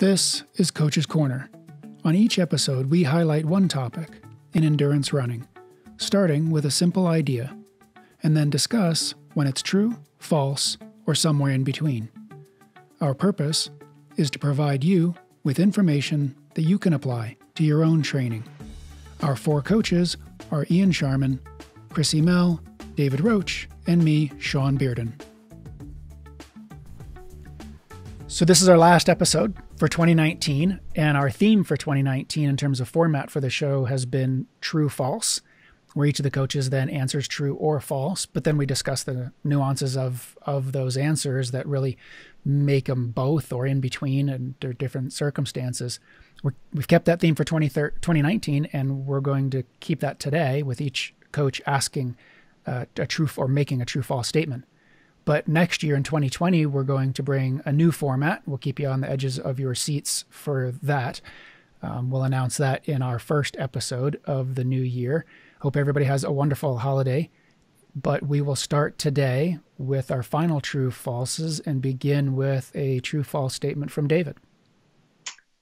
This is Coach's Corner. On each episode, we highlight one topic in endurance running, starting with a simple idea, and then discuss when it's true, false, or somewhere in between. Our purpose is to provide you with information that you can apply to your own training. Our four coaches are Ian Sharman, Krissy Moehl, David Roche, and me, Shawn Bearden. So, this is our last episode for 2019, and our theme for 2019 in terms of format for the show has been true false, where each of the coaches then answers true or false, but then we discuss the nuances of, of those answers that really make them both or in between and their different circumstances. we have kept that theme for 2019, and we're going to keep that today with each coach asking uh, a true or making a true false statement. But next year in 2020, we're going to bring a new format. We'll keep you on the edges of your seats for that. Um, we'll announce that in our first episode of the new year. Hope everybody has a wonderful holiday. But we will start today with our final true falses and begin with a true false statement from David.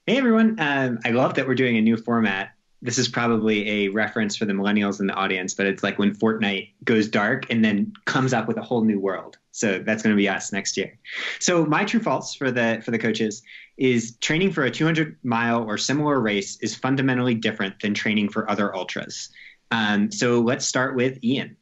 Hey everyone. Um, I love that we're doing a new format this is probably a reference for the millennials in the audience, but it's like when Fortnite goes dark and then comes up with a whole new world. So that's going to be us next year. So my true false for the for the coaches is training for a 200 mile or similar race is fundamentally different than training for other ultras. Um, so let's start with Ian.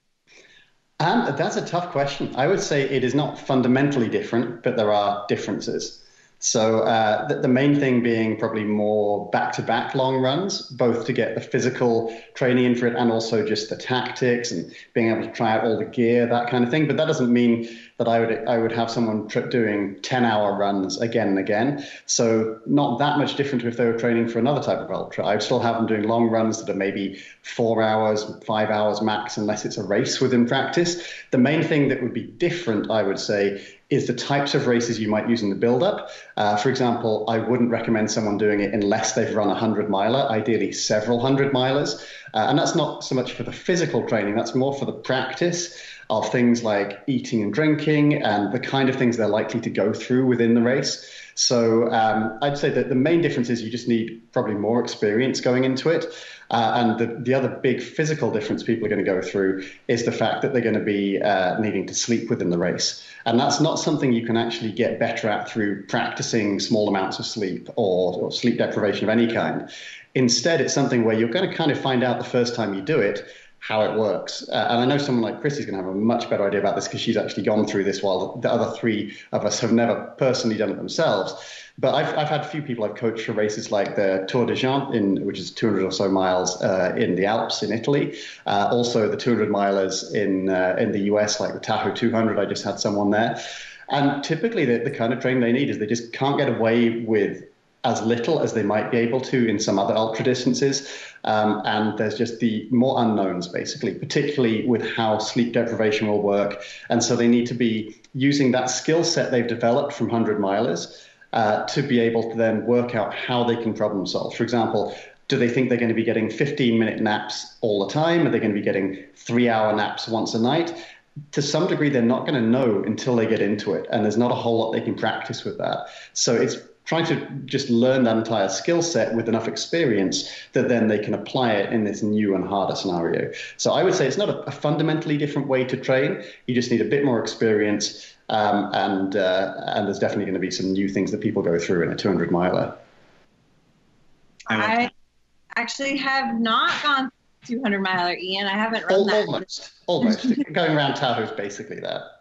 Um, that's a tough question. I would say it is not fundamentally different, but there are differences. So uh, the, the, main thing being probably more back-to-back long runs, both to get the physical training in for it and also just the tactics and being able to try out all the gear, that kind of thing. But that doesn't mean that I would I would have someone doing 10-hour runs again and again. So not that much different if they were training for another type of ultra. I'd still have them doing long runs that are maybe four hours, five hours max, unless it's a race within practice. The main thing that would be different, I would say, is the types of races you might use in the build-up. Uh, for example, I wouldn't recommend someone doing it unless they've run a hundred miler, ideally several hundred milers, uh, and that's not so much for the physical training. That's more for the practice of things like eating and drinking and the kind of things they're likely to go through within the race. So um, I'd say that the main difference is you just need probably more experience going into it. Uh, and the, the other big physical difference people are going to go through is the fact that they're going to be uh, needing to sleep within the race. And that's not something you can actually get better at through practicing small amounts of sleep or, or sleep deprivation of any kind. Instead, it's something where you're going to kind of find out the first time you do it how it works. Uh, and I know someone like Chris is going to have a much better idea about this because she's actually gone through this while the other three of us have never personally done it themselves. But I've, I've had a few people I've coached for races like the Tour de Géant, in, which is 200 or so miles uh, in the Alps in Italy. Uh, also, the 200 milers in, uh, in the US, like the Tahoe 200. I just had someone there. And typically, the, the kind of training they need is they just can't get away with as little as they might be able to in some other ultra distances. Um, and there's just the more unknowns, basically, particularly with how sleep deprivation will work. And so they need to be using that skill set they've developed from 100 milers uh, to be able to then work out how they can problem solve. For example, do they think they're going to be getting 15 minute naps all the time? Are they going to be getting three hour naps once a night? To some degree, they're not going to know until they get into it. And there's not a whole lot they can practice with that. So it's trying to just learn that entire skill set with enough experience that then they can apply it in this new and harder scenario. So I would say it's not a, a fundamentally different way to train. You just need a bit more experience, um, and uh, and there's definitely going to be some new things that people go through in a 200 miler. I actually have not gone 200 miler, Ian. I haven't run that. Almost, almost. Going around Tahoe is basically that.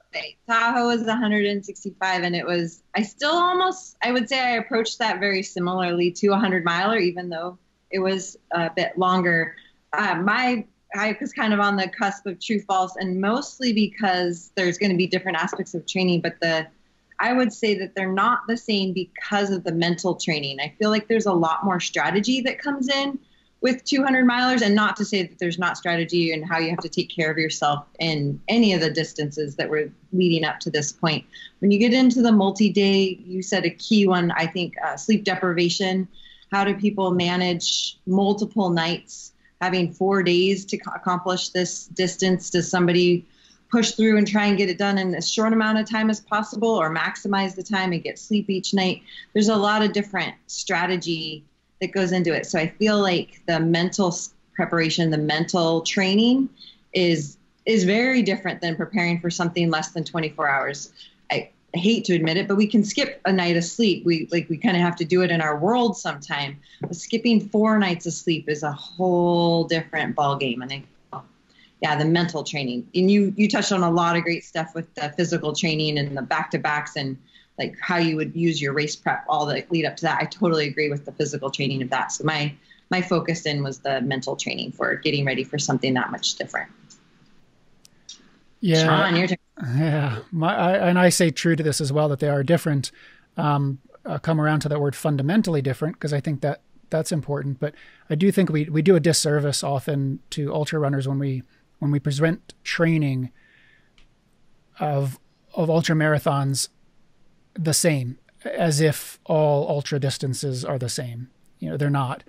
Tahoe was 165, and it was. I still almost. I would say I approached that very similarly to a 100 miler, even though it was a bit longer. Uh, my I was kind of on the cusp of true false, and mostly because there's going to be different aspects of training, but the I would say that they're not the same because of the mental training. I feel like there's a lot more strategy that comes in with 200 milers and not to say that there's not strategy and how you have to take care of yourself in any of the distances that were leading up to this point. When you get into the multi-day you said a key one i think uh, sleep deprivation. How do people manage multiple nights having four days to accomplish this distance? Does somebody push through and try and get it done in as short amount of time as possible or maximize the time and get sleep each night. There's a lot of different strategy that goes into it. So I feel like the mental preparation, the mental training is is very different than preparing for something less than 24 hours. I hate to admit it, but we can skip a night of sleep. We like we kind of have to do it in our world sometime. But skipping four nights of sleep is a whole different ball game. And I yeah, the mental training. And you you touched on a lot of great stuff with the physical training and the back to backs and like how you would use your race prep, all the lead up to that. I totally agree with the physical training of that. So my my focus in was the mental training for getting ready for something that much different. Yeah, Shawn, your turn. Yeah, my, I, and I say true to this as well that they are different. Um, I'll come around to that word fundamentally different because I think that that's important. But I do think we we do a disservice often to ultra runners when we when we present training of of ultra marathons the same as if all ultra distances are the same. You know, they're not.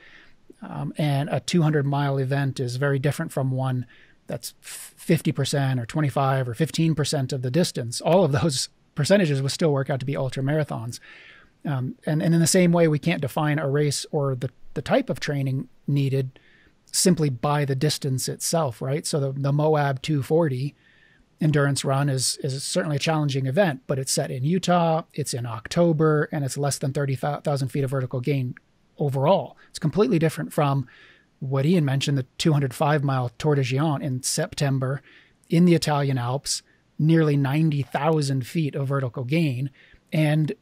Um, and a 200 mile event is very different from one that's 50% or 25 or 15% of the distance. All of those percentages will still work out to be ultra marathons. Um, and, and in the same way, we can't define a race or the, the type of training needed simply by the distance itself, right? So the, the Moab 240 endurance run is is certainly a challenging event, but it's set in Utah, it's in October, and it's less than 30,000 feet of vertical gain overall. It's completely different from what Ian mentioned, the 205 mile Tour de Géants in September in the Italian Alps, nearly 90,000 feet of vertical gain, and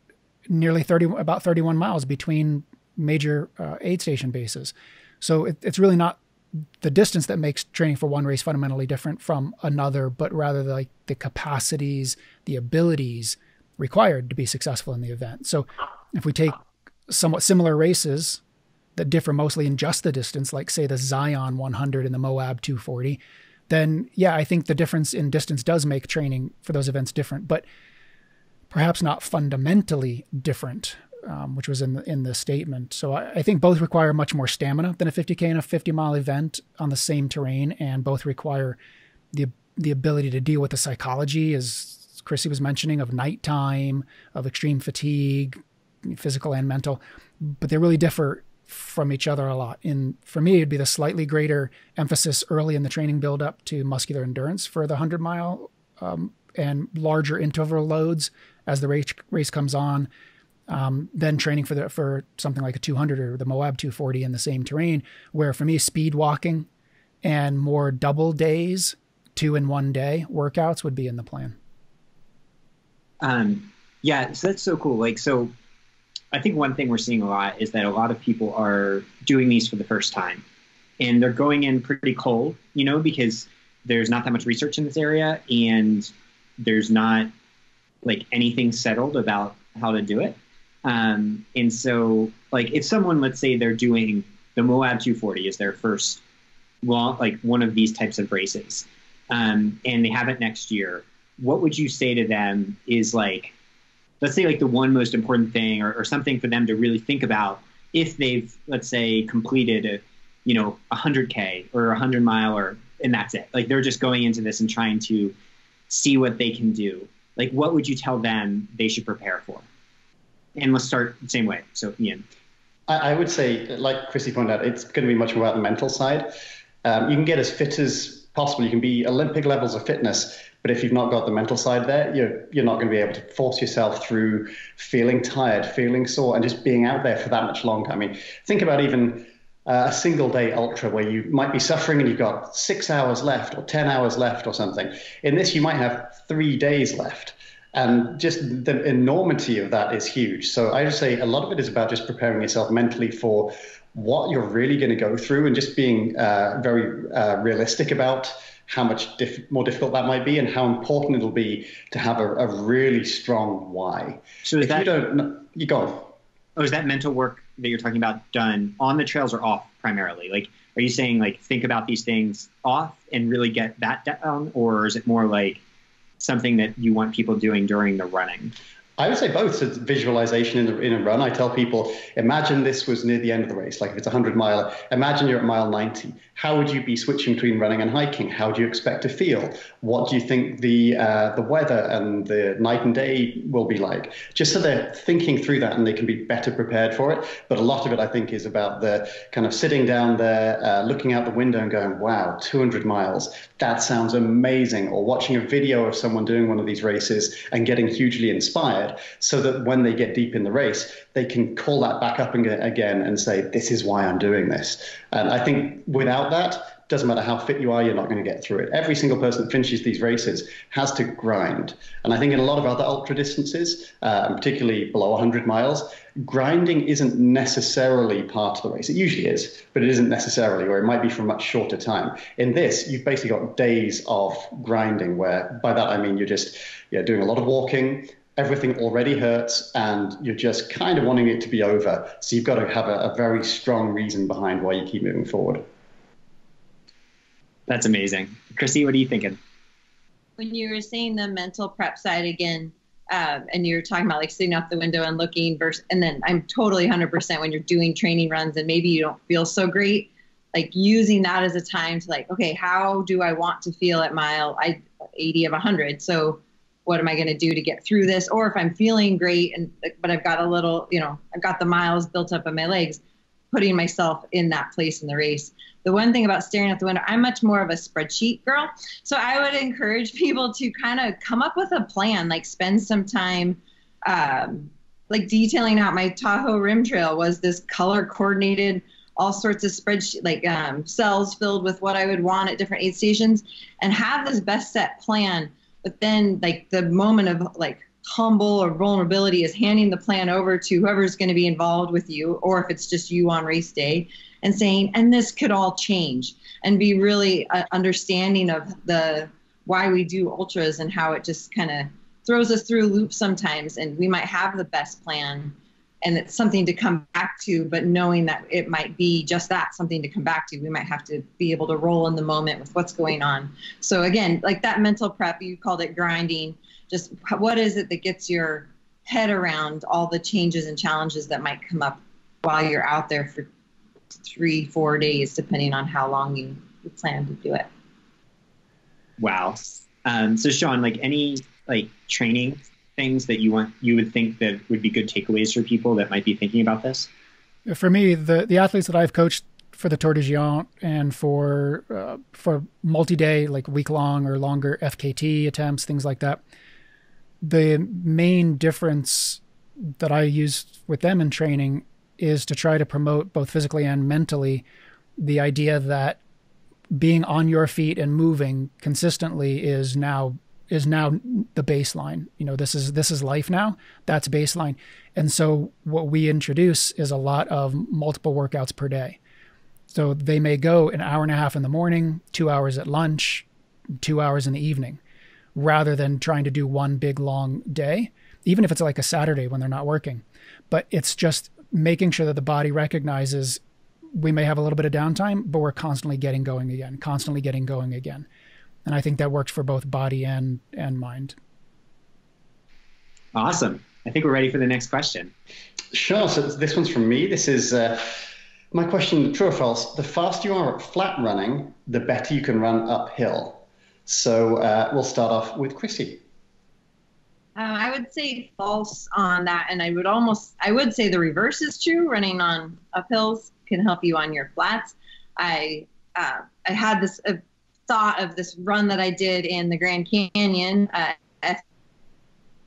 nearly 30 about 31 miles between major uh, aid station bases. So it, it's really not the distance that makes training for one race fundamentally different from another, but rather the, like the capacities, the abilities required to be successful in the event. So if we take somewhat similar races that differ mostly in just the distance, like say the Zion 100 and the Moab 240, then yeah, I think the difference in distance does make training for those events different, but perhaps not fundamentally different um, which was in the, in the statement. So I, I, think both require much more stamina than a 50k and a 50 mile event on the same terrain, and both require the the ability to deal with the psychology, as Krissy was mentioning, of nighttime, of extreme fatigue, physical and mental. But they really differ from each other a lot. In for me, it'd be the slightly greater emphasis early in the training build up to muscular endurance for the 100 mile um, and larger interval loads as the race race comes on um, then training for the for something like a 200 or the Moab 240 in the same terrain. Where for me, speed walking and more double days, two in one day workouts would be in the plan. Um, yeah, so that's so cool. Like, so I think one thing we're seeing a lot is that a lot of people are doing these for the first time, and they're going in pretty cold, you know, because there's not that much research in this area, and there's not like anything settled about how to do it. Um, and so, like, if someone, let's say, they're doing the Moab 240 is their first, well, like one of these types of races, um, and they have it next year, what would you say to them is like, let's say, like the one most important thing, or, or something for them to really think about if they've, let's say, completed a, you know, 100k or a 100 mile, or and that's it. Like they're just going into this and trying to see what they can do. Like, what would you tell them they should prepare for? And let's start the same way. So, Ian. I, I would say, like Krissy pointed out, it's going to be much more about the mental side. Um, you can get as fit as possible. You can be Olympic levels of fitness, but if you've not got the mental side there, you're you're not going to be able to force yourself through feeling tired, feeling sore, and just being out there for that much longer. I mean, think about even uh, a single day ultra where you might be suffering and you've got six hours left or 10 hours left or something. In this, you might have three days left. And just the enormity of that is huge. So I would say a lot of it is about just preparing yourself mentally for what you're really going to go through and just being uh, very uh, realistic about how much diff- more difficult that might be and how important it'll be to have a, a really strong why. So if that, you don't, you go. Oh, is that mental work that you're talking about done on the trails or off primarily? Like, are you saying like think about these things off and really get that down, or is it more like something that you want people doing during the running? I would say both. So visualization in, the, in a run. I tell people, imagine this was near the end of the race. Like if it's a 100 mile, imagine you're at mile 90. How would you be switching between running and hiking? How do you expect to feel? What do you think the uh, the weather and the night and day will be like? Just so they're thinking through that and they can be better prepared for it. But a lot of it, I think, is about the kind of sitting down there, uh, looking out the window and going, wow, 200 miles. That sounds amazing. Or watching a video of someone doing one of these races and getting hugely inspired so that when they get deep in the race, they can call that back up again and say, this is why I'm doing this. And I think without that, doesn't matter how fit you are, you're not going to get through it. Every single person that finishes these races has to grind. And I think in a lot of other ultra distances, uh, and particularly below 100 miles, grinding isn't necessarily part of the race. It usually is, but it isn't necessarily, or it might be for a much shorter time. In this, you've basically got days of grinding, where by that I mean you're just doing a lot of walking, everything already hurts and you're just kind of wanting it to be over. So you've got to have a, a, very strong reason behind why you keep moving forward. That's amazing. Krissy, what are you thinking? When you were saying the mental prep side again, um, and you're talking about like sitting out the window and looking versus, and then I'm totally 100% when you're doing training runs and maybe you don't feel so great, like using that as a time to like, okay, how do I want to feel at mile I 80 of 100? So what am I going to do to get through this? Or if I'm feeling great and but I've got a little, you know, I've got the miles built up in my legs, putting myself in that place in the race. The one thing about staring at the window, I'm much more of a spreadsheet girl. So I would encourage people to kind of come up with a plan, like spend some time um, like detailing out my Tahoe Rim Trail was this color coordinated all sorts of spreadsheet like um, cells filled with what I would want at different aid stations and have this best set plan but then like the moment of like humble or vulnerability is handing the plan over to whoever's going to be involved with you or if it's just you on race day and saying and this could all change and be really uh, understanding of the why we do ultras and how it just kind of throws us through loops sometimes and we might have the best plan and it's something to come back to but knowing that it might be just that something to come back to we might have to be able to roll in the moment with what's going on. So again like that mental prep you called it grinding just what is it that gets your head around all the changes and challenges that might come up while you're out there for three four days depending on how long you, plan to do it? Wow. Um, so Shawn like any like training things that you want you would think that would be good takeaways for people that might be thinking about this? For me, the the athletes that I've coached for the Tour de Géant and for uh, for multi-day, like week-long or longer FKT attempts, things like that. The main difference that I use with them in training is to try to promote both physically and mentally the idea that being on your feet and moving consistently is now is now the baseline. You know, this is this is life now. That's baseline. And so what we introduce is a lot of multiple workouts per day. So they may go an hour and a half in the morning, 2 hours at lunch, 2 hours in the evening, rather than trying to do one big long day, even if it's like a Saturday when they're not working. But it's just making sure that the body recognizes we may have a little bit of downtime, but we're constantly getting going again, constantly getting going again and I think that works for both body and and mind. Awesome. I think we're ready for the next question. Sure. So this one's from me. This is uh, my question: True or false? The faster you are at flat running, the better you can run uphill. So uh, we'll start off with Krissy. Uh, I would say false on that, and I would almost I would say the reverse is true. Running on uphills can help you on your flats. I uh, I had this uh, thought of this run that I did in the Grand Canyon. Uh,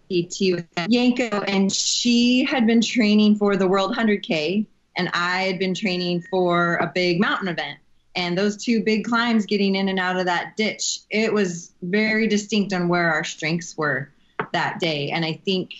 FKT with Yanko, and she had been training for the World 100K, and I had been training for a big mountain event. And those two big climbs getting in and out of that ditch, it was very distinct on where our strengths were that day. And I think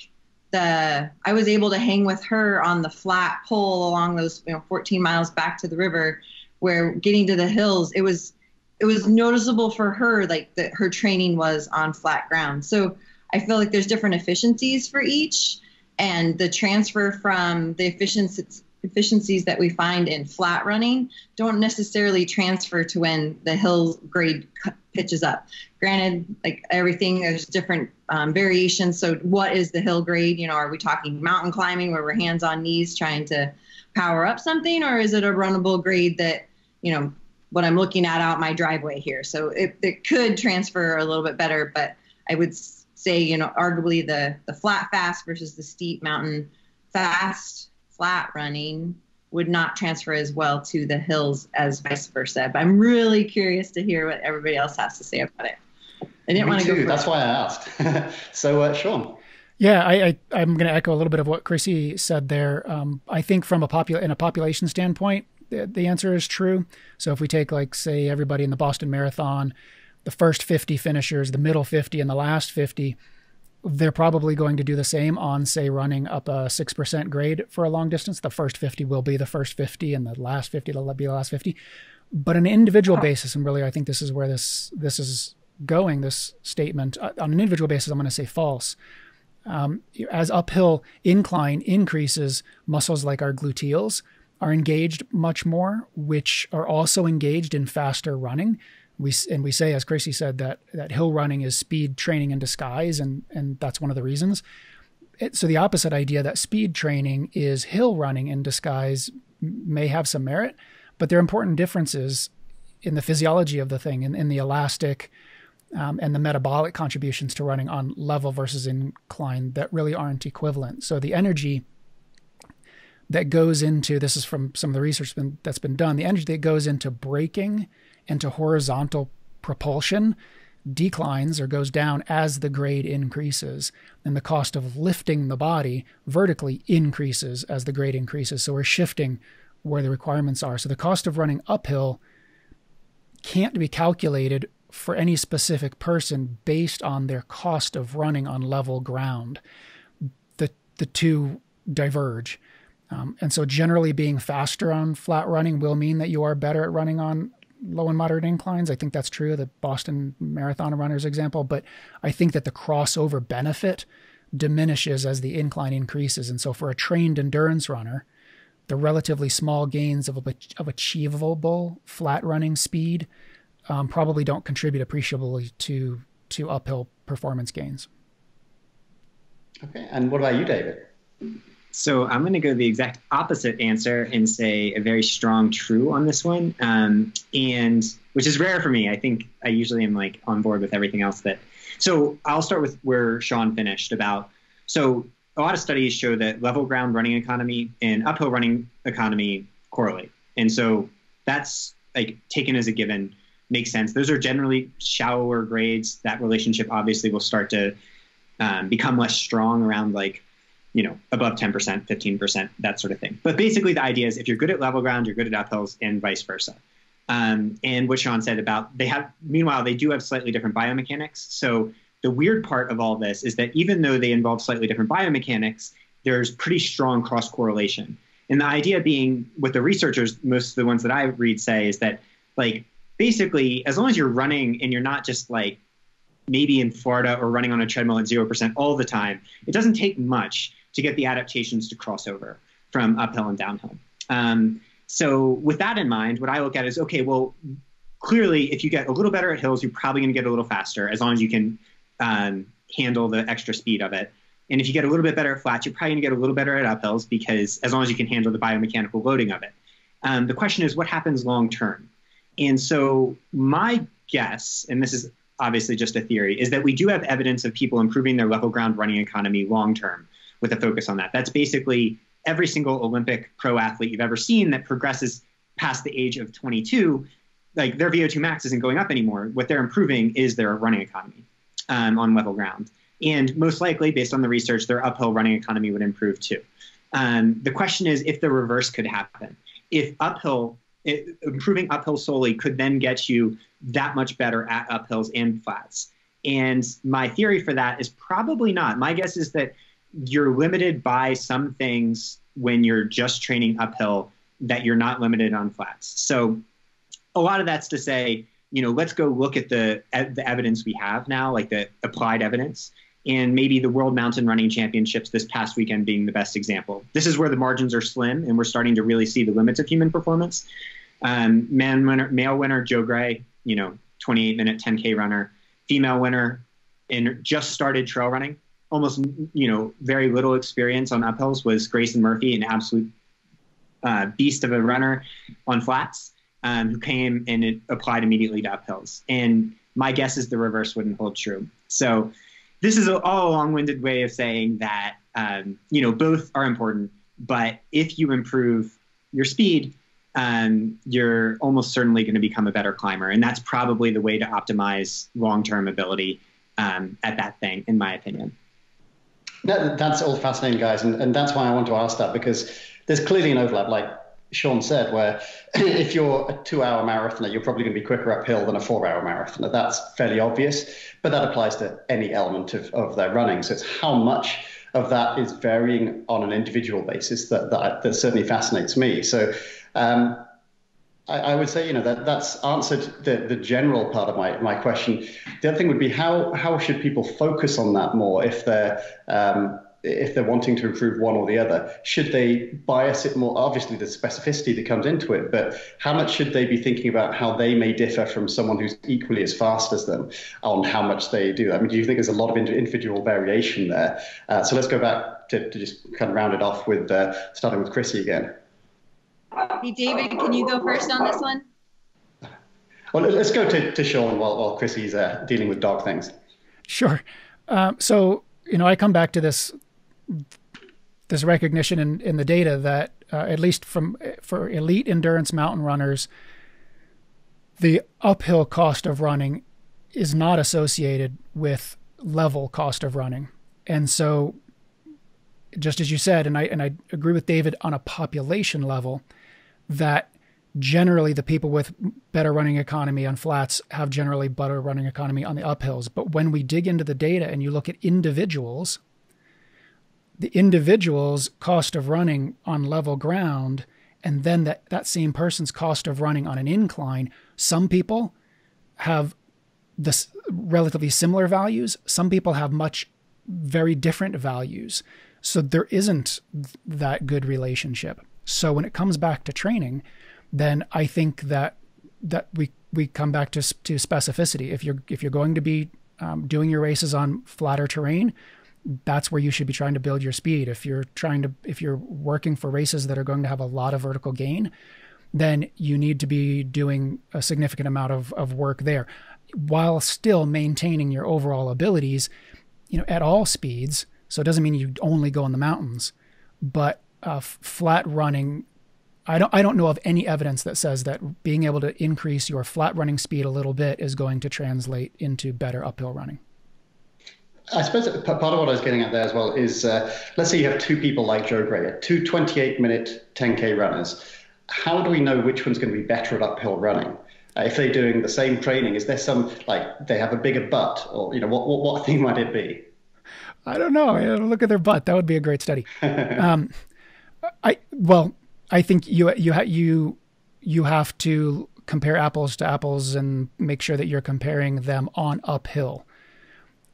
the I was able to hang with her on the flat pole along those you know 14 miles back to the river, where getting to the hills, it was it was noticeable for her like that her training was on flat ground so i feel like there's different efficiencies for each and the transfer from the efficiency efficiencies that we find in flat running don't necessarily transfer to when the hill grade pitches up. Granted, like everything, there's different um, variations. So, what is the hill grade? You know, are we talking mountain climbing where we're hands on knees trying to power up something, or is it a runnable grade that, you know, what I'm looking at out my driveway here? So, it, it could transfer a little bit better, but I would say, you know, arguably the the flat fast versus the steep mountain fast flat running would not transfer as well to the hills as vice versa. But I'm really curious to hear what everybody else has to say about it. I didn't Me want to too. go. That's why I asked. so, uh, Shawn. Yeah, I, I am going to echo a little bit of what Krissy said there. Um, I think from a popul in a population standpoint, the, answer is true. So if we take like say everybody in the Boston Marathon, the first 50 finishers, the middle 50, and the last 50 they're probably going to do the same on, say, running up a 6% grade for a long distance. The first 50 will be the first 50 and the last 50 will be the last 50. But on an individual basis, and really I think this is where this this is going, this statement, uh, on an individual basis, I'm going to say false. Um, as uphill incline increases, muscles like our gluteals are engaged much more, which are also engaged in faster running we and we say, as Krissy said, that that hill running is speed training in disguise, and and that's one of the reasons. It, so the opposite idea that speed training is hill running in disguise may have some merit, but there are important differences in the physiology of the thing, in, in the elastic um, and the metabolic contributions to running on level versus incline that really aren't equivalent. So the energy that goes into this is from some of the research that's been done. The energy that goes into braking into horizontal propulsion declines or goes down as the grade increases. And the cost of lifting the body vertically increases as the grade increases. So we're shifting where the requirements are. So the cost of running uphill can't be calculated for any specific person based on their cost of running on level ground. The the two diverge um, and so generally being faster on flat running will mean that you are better at running on low and moderate inclines. I think that's true, the Boston Marathon runners example, but I think that the crossover benefit diminishes as the incline increases. And so for a trained endurance runner, the relatively small gains of, of achievable flat running speed um, probably don't contribute appreciably to to uphill performance gains. Okay, and what about you, David? So I'm going to go the exact opposite answer and say a very strong true on this one, um, and which is rare for me. I think I usually am like on board with everything else that. So I'll start with where Shawn finished about. So a lot of studies show that level ground running economy and uphill running economy correlate, and so that's like taken as a given makes sense. Those are generally shallower grades. That relationship obviously will start to um, become less strong around like you know, above 10%, 15%, that sort of thing. But basically, the idea is if you're good at level ground, you're good at uphills, and vice versa. Um, and what Shawn said about they have, meanwhile, they do have slightly different biomechanics. So the weird part of all this is that even though they involve slightly different biomechanics, there's pretty strong cross correlation. And the idea being, what the researchers, most of the ones that I read say, is that like basically, as long as you're running and you're not just like maybe in Florida or running on a treadmill at 0% all the time, it doesn't take much to get the adaptations to cross over from uphill and downhill. Um, so with that in mind, what I look at is okay, well, clearly, if you get a little better at hills, you're probably going to get a little faster as long as you can um, handle the extra speed of it. And if you get a little bit better at flats, you're probably going to get a little better at uphills because as long as you can handle the biomechanical loading of it. Um, the question is, what happens long term? And so my guess, and this is obviously just a theory, is that we do have evidence of people improving their level ground running economy long term with a focus on that. That's basically every single Olympic pro athlete you've ever seen that progresses past the age of 22. Like their VO2 max isn't going up anymore. What they're improving is their running economy um, on level ground. And most likely, based on the research, their uphill running economy would improve too. Um, the question is if the reverse could happen. If uphill, it, improving uphill solely could then get you that much better at uphills and flats. And my theory for that is probably not. My guess is that you're limited by some things when you're just training uphill that you're not limited on flats. So a lot of that's to say, you know, let's go look at the at the evidence we have now, like the applied evidence, and maybe the World Mountain Running Championships this past weekend being the best example. This is where the margins are slim, and we're starting to really see the limits of human performance. Um, man winner, male winner Joe Gray, you know, 28 minute 10k runner. Female winner, and just started trail running. Almost, you know, very little experience on uphills was Grayson Murphy, an absolute uh, beast of a runner on flats, um, who came and it applied immediately to uphills. And my guess is the reverse wouldn't hold true. So this is a, all a long-winded way of saying that um, you know both are important, but if you improve your speed, um, you're almost certainly going to become a better climber, and that's probably the way to optimize long-term ability um, at that thing, in my opinion. That, that's all fascinating, guys, and, and that's why I want to ask that because there's clearly an overlap, like Shawn said, where if you're a two-hour marathoner, you're probably going to be quicker uphill than a four-hour marathoner. That's fairly obvious, but that applies to any element of, of their running. So it's how much of that is varying on an individual basis that that, that certainly fascinates me. So um, I, I, would say, you know, that that's answered the, the general part of my, my question. The other thing would be how how should people focus on that more if they're um, if they're wanting to improve one or the other, should they bias it more? Obviously, the specificity that comes into it, but how much should they be thinking about how they may differ from someone who's equally as fast as them on how much they do? I mean, do you think there's a lot of individual variation there? Uh, so let's go back to, to just kind of round it off with uh, starting with Krissy again. Hey, David, can you go first on this one? Well, let's go to, to Shawn while, while Krissy's uh, dealing with dog things. Sure. Um, so, you know, I come back to this this recognition in, in the data that uh, at least from for elite endurance mountain runners, the uphill cost of running is not associated with level cost of running, and so just as you said, and I and I agree with David on a population level, that generally the people with better running economy on flats have generally better running economy on the uphills. But when we dig into the data and you look at individuals, the individual's cost of running on level ground and then that, that same person's cost of running on an incline, some people have this relatively similar values. Some people have much very different values. So there isn't that good relationship. So when it comes back to training, then I think that that we we come back to to specificity. If you're if you're going to be um, doing your races on flatter terrain, that's where you should be trying to build your speed. If you're trying to, if you're working for races that are going to have a lot of vertical gain, then you need to be doing a significant amount of, of work there while still maintaining your overall abilities, you know, at all speeds. So it doesn't mean you only go in the mountains, but uh, flat running. I don't, I don't know of any evidence that says that being able to increase your flat running speed a little bit is going to translate into better uphill running. I suppose part of what I was getting at there as well is uh, let's say you have two people like Joe Gray, two 28 minute 10K runners. How do we know which one's going to be better at uphill running? Uh, if they're doing the same training, is there some, like, they have a bigger butt or, you know, what, what, what thing might it be? I don't know. Look at their butt. That would be a great study. um, I, well, I think you, you, ha- you, you have to compare apples to apples and make sure that you're comparing them on uphill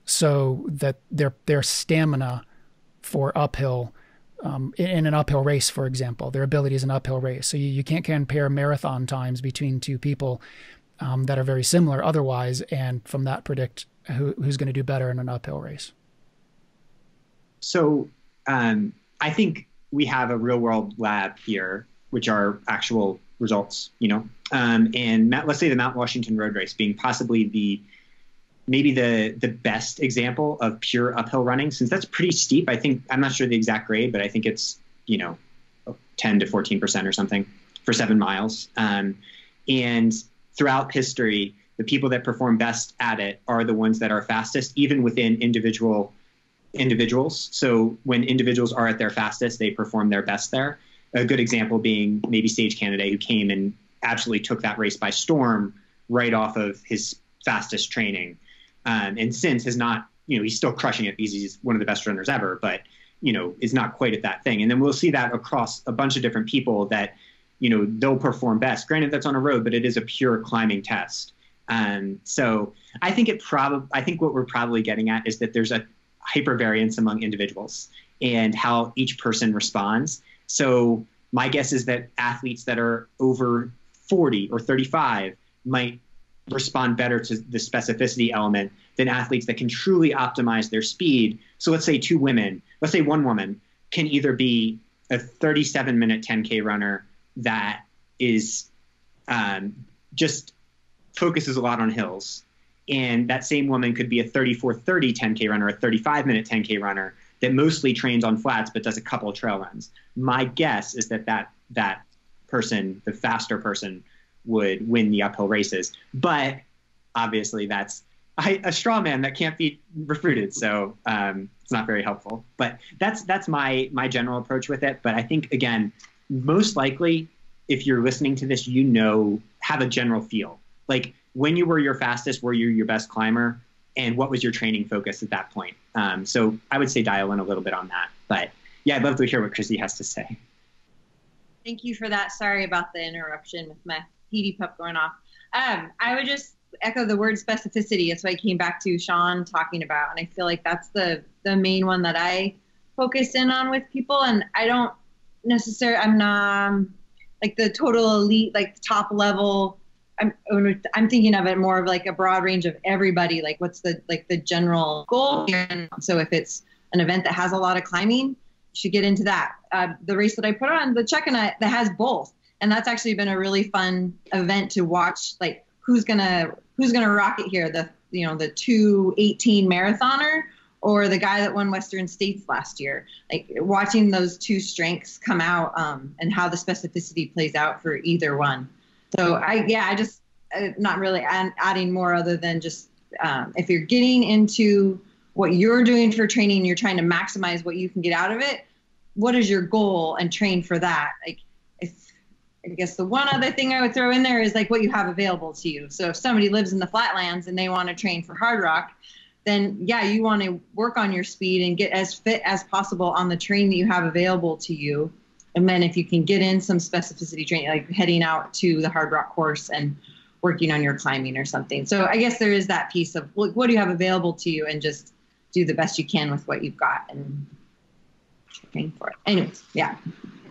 so that their their stamina for uphill um, in an uphill race, for example, their ability is an uphill race. So you, you can't compare marathon times between two people um, that are very similar otherwise, and from that predict who, who's going to do better in an uphill race. So um, I think we have a real world lab here, which are actual results, you know, um, and let's say the Mount Washington Road Race being possibly the maybe the the best example of pure uphill running since that's pretty steep. I think i'm not sure the exact grade but i think it's you know 10 to 14 percent or something for seven miles. Um, and throughout history the people that perform best at it are the ones that are fastest even within individual individuals so when individuals are at their fastest they perform their best there a good example being maybe Sage Canaday who came and absolutely took that race by storm right off of his fastest training um, and since has not, you know, he's still crushing it because he's one of the best runners ever, but you know, is not quite at that thing. And then we'll see that across a bunch of different people that, you know, they'll perform best. Granted, that's on a road, but it is a pure climbing test. Um, so I think it probably, I think what we're probably getting at is that there's a hypervariance among individuals and how each person responds. So my guess is that athletes that are over 40 or 35 might respond better to the specificity element than athletes that can truly optimize their speed. So let's say two women, let's say one woman can either be a 37 minute 10K runner that is um, just focuses a lot on hills. And that same woman could be a 34 30 10K runner, a 35 minute 10K runner that mostly trains on flats but does a couple trail runs. My guess is that that, that person, the faster person, would win the uphill races. But obviously, that's a, a straw man that can't be refuted. So um, it's not very helpful. But that's that's my my general approach with it. But I think again, most likely, if you're listening to this, you know, have a general feel. Like when you were your fastest, were you your best climber? And what was your training focus at that point? Um, so I would say dial in a little bit on that. But yeah, I'd love to hear what Krissy has to say. Thank you for that. Sorry about the interruption with my PD pup going off. Um, I would just echo the word specificity. That's what I came back to Shawn talking about, and I feel like that's the the main one that I focus in on with people. And I don't necessarily, I'm not um, like the total elite, like top level. I'm I'm thinking of it more of like a broad range of everybody. Like what's the like the general goal? Here? So if it's an event that has a lot of climbing, should get into that. Uh, the race that I put on, the Chuckanut, that has both and that's actually been a really fun event to watch like who's gonna who's gonna rock it here the you know the 218 marathoner or the guy that won western states last year like watching those two strengths come out um, and how the specificity plays out for either one so i yeah i just uh, not really adding more other than just um, if you're getting into what you're doing for training you're trying to maximize what you can get out of it what is your goal and train for that like if I guess the one other thing I would throw in there is like what you have available to you. So if somebody lives in the flatlands and they want to train for Hardrock, then yeah, you want to work on your speed and get as fit as possible on the train that you have available to you. And then if you can get in some specificity training, like heading out to the Hardrock course and working on your climbing or something. So I guess there is that piece of what, what do you have available to you and just do the best you can with what you've got and train for it. Anyways, yeah.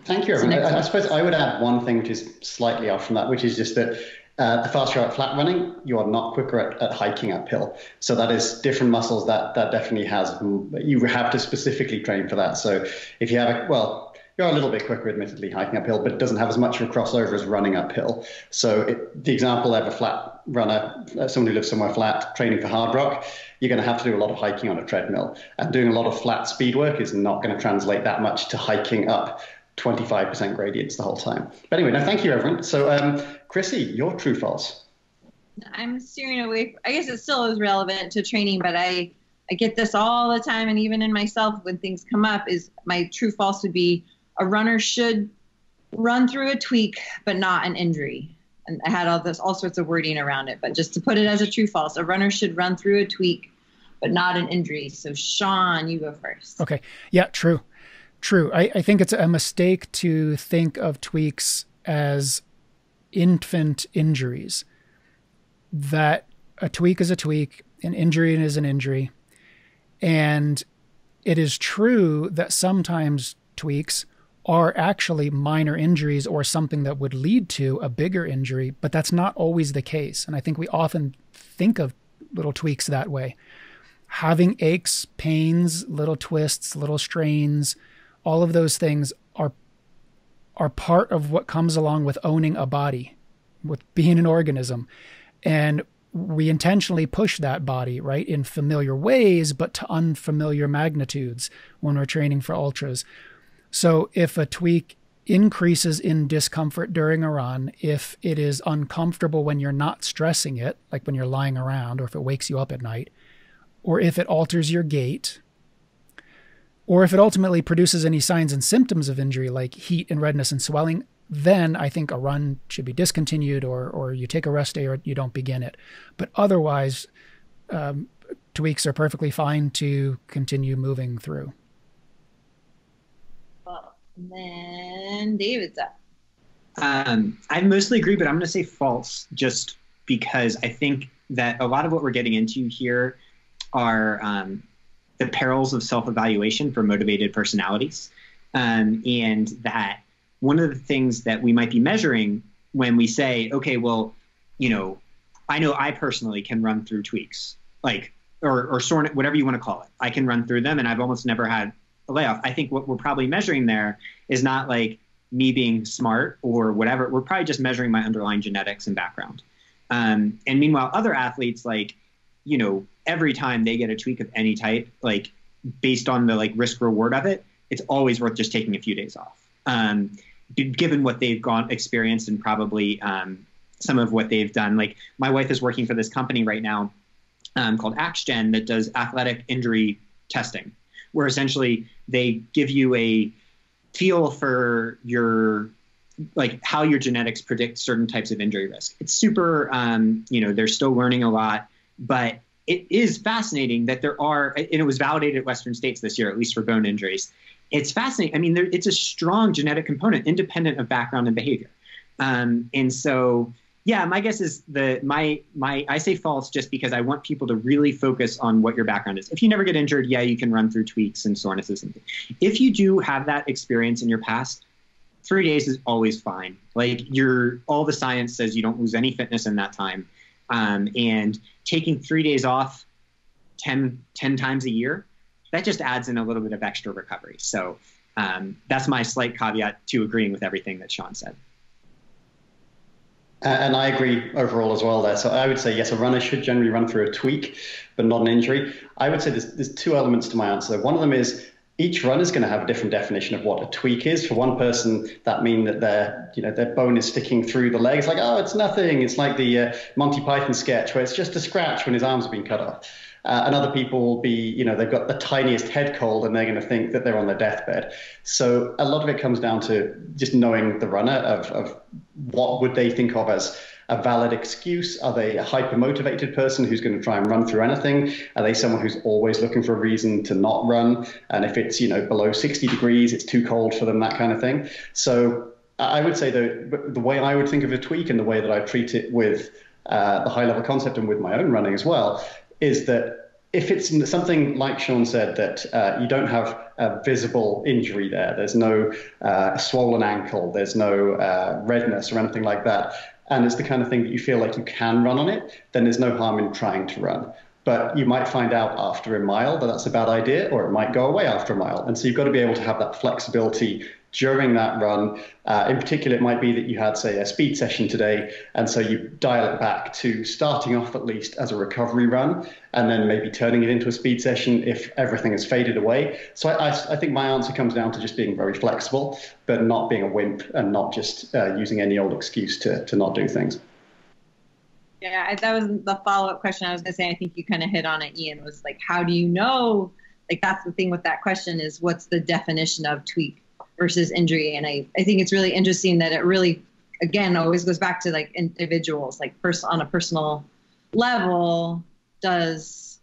Thank you, everyone. I, I, suppose I would add one thing which is slightly off from that, which is just that uh, the faster you're at flat running, you are not quicker at, at, hiking uphill. So that is different muscles that that definitely has. You have to specifically train for that. So if you have a well, you're a little bit quicker, admittedly, hiking uphill, but it doesn't have as much of a crossover as running uphill. So it, the example of a flat runner, uh, someone who lives somewhere flat, training for Hardrock, you're going to have to do a lot of hiking on a treadmill, and doing a lot of flat speed work is not going to translate that much to hiking up 25% gradients the whole time. But anyway, now thank you, everyone. So, um, Krissy, your true false. I'm steering away. I guess it still is relevant to training, but I I get this all the time, and even in myself when things come up, is my true false would be a runner should run through a tweak, but not an injury. And I had all this all sorts of wording around it, but just to put it as a true false, a runner should run through a tweak, but not an injury. So Shawn, you go first. Okay. Yeah, true. True. I, I think it's a mistake to think of tweaks as infant injuries. That a tweak is a tweak, an injury is an injury. And it is true that sometimes tweaks are actually minor injuries or something that would lead to a bigger injury, but that's not always the case. And I think we often think of little tweaks that way. Having aches, pains, little twists, little strains, all of those things are are part of what comes along with owning a body, with being an organism. And we intentionally push that body, right, in familiar ways, but to unfamiliar magnitudes when we're training for ultras. So if a tweak increases in discomfort during a run, if it is uncomfortable when you're not stressing it, like when you're lying around, or if it wakes you up at night, or if it alters your gait, or if it ultimately produces any signs and symptoms of injury like heat and redness and swelling, then I think a run should be discontinued or, or you take a rest day or you don't begin it. But otherwise, um, tweaks are perfectly fine to continue moving through. Well, then David's up. Um, I mostly agree, but I'm going to say false just because I think that a lot of what we're getting into here are um, the perils of self-evaluation for motivated personalities, um, and that one of the things that we might be measuring when we say, okay, well, you know, I know I personally can run through tweaks, like or or sort whatever you want to call it. I can run through them, and I've almost never had layoff. I think what we're probably measuring there is not like me being smart or whatever. We're probably just measuring my underlying genetics and background. Um, and meanwhile, other athletes, like, you know, every time they get a tweak of any type, like based on the like risk reward of it, it's always worth just taking a few days off. Um, given what they've gone experienced and probably um, some of what they've done. Like my wife is working for this company right now um, called AxGen that does athletic injury testing, where essentially they give you a feel for your like how your genetics predict certain types of injury risk. It's super, um, you know, they're still learning a lot, but it is fascinating that there are, and it was validated at Western States this year, at least for bone injuries. It's fascinating. I mean, there, it's a strong genetic component, independent of background and behavior. Um, and so yeah, my guess is the my my I say false just because I want people to really focus on what your background is. If you never get injured, yeah, you can run through tweaks and sorenesses and things. If you do have that experience in your past, three days is always fine. Like you're all the science says you don't lose any fitness in that time. Um, and taking three days off 10, 10 times a year, that just adds in a little bit of extra recovery. So um, that's my slight caveat to agreeing with everything that Shawn said. And I agree overall as well there. So I would say, yes, a runner should generally run through a tweak, but not an injury. I would say there's, there's two elements to my answer. One of them is each runner is going to have a different definition of what a tweak is. For one person, that means that their, you know, their bone is sticking through the leg. It's like, oh, it's nothing. It's like the uh, Monty Python sketch where it's just a scratch when his arms have been cut off. Uh, and other people will be, you know, they've got the tiniest head cold and they're going to think that they're on their deathbed. So a lot of it comes down to just knowing the runner of, of what would they think of as a valid excuse? Are they a hyper motivated person who's going to try and run through anything? Are they someone who's always looking for a reason to not run? And if it's, you know, below 60 degrees, it's too cold for them, that kind of thing. So I would say that the way I would think of a tweak and the way that I treat it with uh, the high level concept and with my own running as well is that if it's something like Shawn said that uh, you don't have a visible injury there, there's no uh, swollen ankle, there's no uh, redness or anything like that, and it's the kind of thing that you feel like you can run on it, then there's no harm in trying to run. But you might find out after a mile that that's a bad idea, or it might go away after a mile. And so you've got to be able to have that flexibility during that run. Uh, in particular, it might be that you had, say, a speed session today, and so you dial it back to starting off at least as a recovery run, and then maybe turning it into a speed session if everything has faded away. So I, I, I think my answer comes down to just being very flexible, but not being a wimp and not just uh, using any old excuse to, to not do things. Yeah, that was the follow up question I was going to say. I think you kind of hit on it, Ian, was like, how do you know? Like, that's the thing with that question is what's the definition of tweak? Versus injury. And I, I think it's really interesting that it really, again, always goes back to like individuals, like pers- on a personal level, does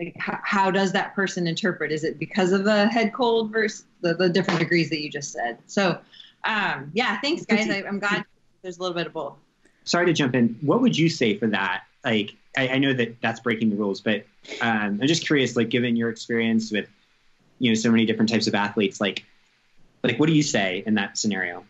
like how, how does that person interpret? Is it because of the head cold versus the, the different degrees that you just said? So, um, yeah, thanks guys. I, I'm glad there's a little bit of both. Sorry to jump in. What would you say for that? Like, I, I know that that's breaking the rules, but um, I'm just curious, like, given your experience with, you know, so many different types of athletes, like, like, what do you say in that scenario?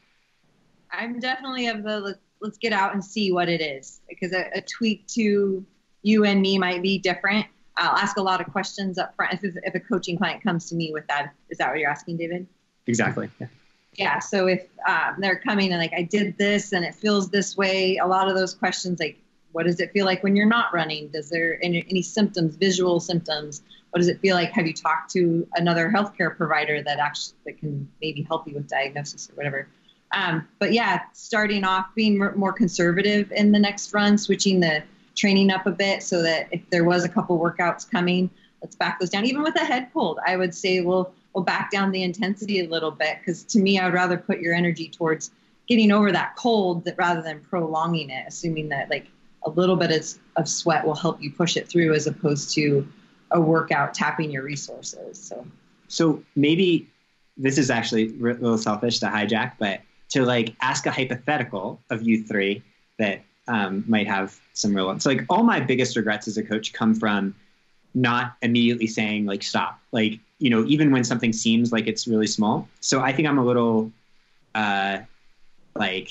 I'm definitely of the let's, let's get out and see what it is because a, a, tweak to you and me might be different. I'll ask a lot of questions up front if, if a coaching client comes to me with that. Is that what you're asking, David? Exactly. Yeah. Yeah. So if um, they're coming and like I did this and it feels this way, a lot of those questions like, what does it feel like when you're not running? Does there any, any symptoms, visual symptoms? What does it feel like? Have you talked to another healthcare provider that actually that can maybe help you with diagnosis or whatever? Um, but yeah, starting off being more conservative in the next run, switching the training up a bit so that if there was a couple workouts coming, let's back those down. Even with a head cold, I would say we'll we'll back down the intensity a little bit because to me, I would rather put your energy towards getting over that cold that rather than prolonging it, assuming that like a little bit of, of sweat will help you push it through as opposed to a workout tapping your resources. So, so maybe this is actually a little selfish to hijack, but to like ask a hypothetical of you three that um, might have some real. So like all my biggest regrets as a coach come from not immediately saying like stop like you know even when something seems like it's really small so i think i'm a little uh like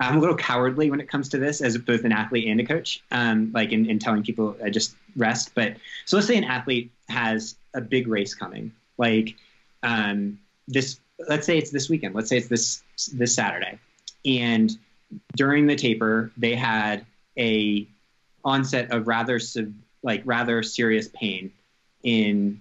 i'm a little cowardly when it comes to this as both an athlete and a coach um like in, in telling people uh, just rest but so let's say an athlete has a big race coming like um this let's say it's this weekend let's say it's this this saturday and during the taper they had a onset of rather like rather serious pain in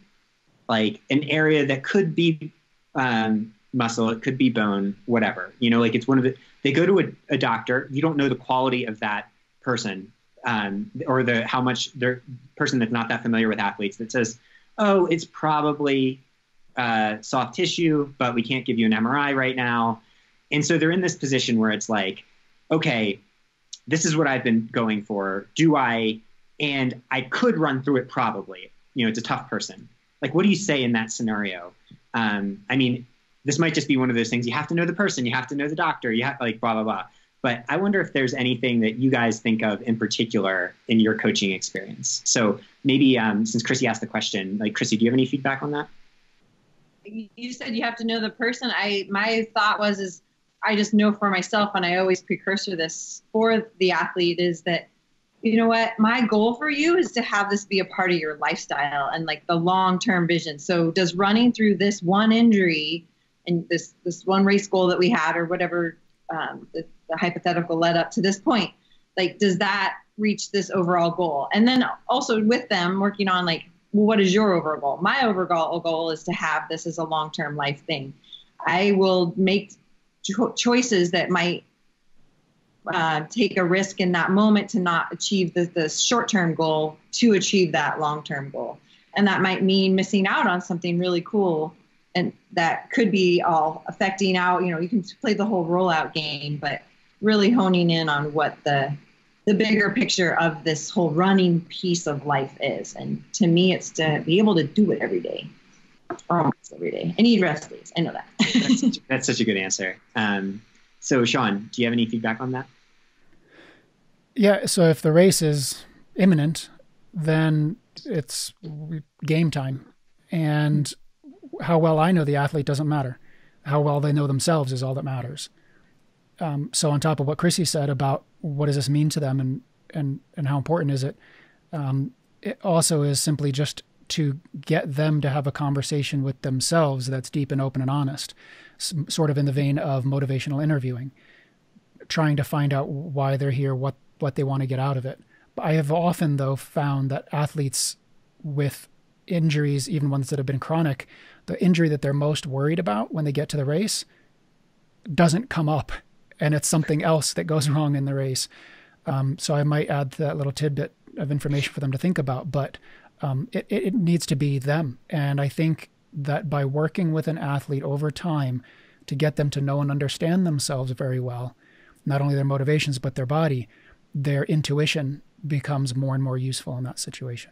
like an area that could be um, muscle, it could be bone, whatever. You know, like it's one of the. They go to a, a doctor. You don't know the quality of that person um, or the how much their person that's not that familiar with athletes that says, "Oh, it's probably uh, soft tissue, but we can't give you an MRI right now." And so they're in this position where it's like, okay, this is what I've been going for. Do I and I could run through it probably. You know, it's a tough person. Like, what do you say in that scenario? Um, I mean, this might just be one of those things. You have to know the person, you have to know the doctor, you have like blah blah blah. But I wonder if there's anything that you guys think of in particular in your coaching experience. So maybe um, since Krissy asked the question, like Krissy, do you have any feedback on that? You said you have to know the person. I my thought was is I just know for myself, and I always precursor this for the athlete is that you know what my goal for you is to have this be a part of your lifestyle and like the long term vision so does running through this one injury and this this one race goal that we had or whatever um, the, the hypothetical led up to this point like does that reach this overall goal and then also with them working on like well, what is your overall goal my overall goal is to have this as a long term life thing i will make cho- choices that might uh, take a risk in that moment to not achieve the, the short term goal to achieve that long term goal. And that might mean missing out on something really cool. And that could be all affecting out, you know, you can play the whole rollout game, but really honing in on what the the bigger picture of this whole running piece of life is. And to me, it's to be able to do it every day, almost every day. I need rest days. I know that. that's, such, that's, such, a good answer. Um, so, Shawn, do you have any feedback on that? Yeah. So if the race is imminent, then it's game time. And how well I know the athlete doesn't matter. How well they know themselves is all that matters. Um, so on top of what Krissy said about what does this mean to them and and and how important is it, um, it also is simply just to get them to have a conversation with themselves that's deep and open and honest, sort of in the vein of motivational interviewing, trying to find out why they're here, what what they want to get out of it. I have often, though, found that athletes with injuries, even ones that have been chronic, the injury that they're most worried about when they get to the race doesn't come up, and it's something else that goes wrong in the race. Um, so I might add that little tidbit of information for them to think about, but um, it, it needs to be them. And I think that by working with an athlete over time to get them to know and understand themselves very well, not only their motivations, but their body, their intuition becomes more and more useful in that situation.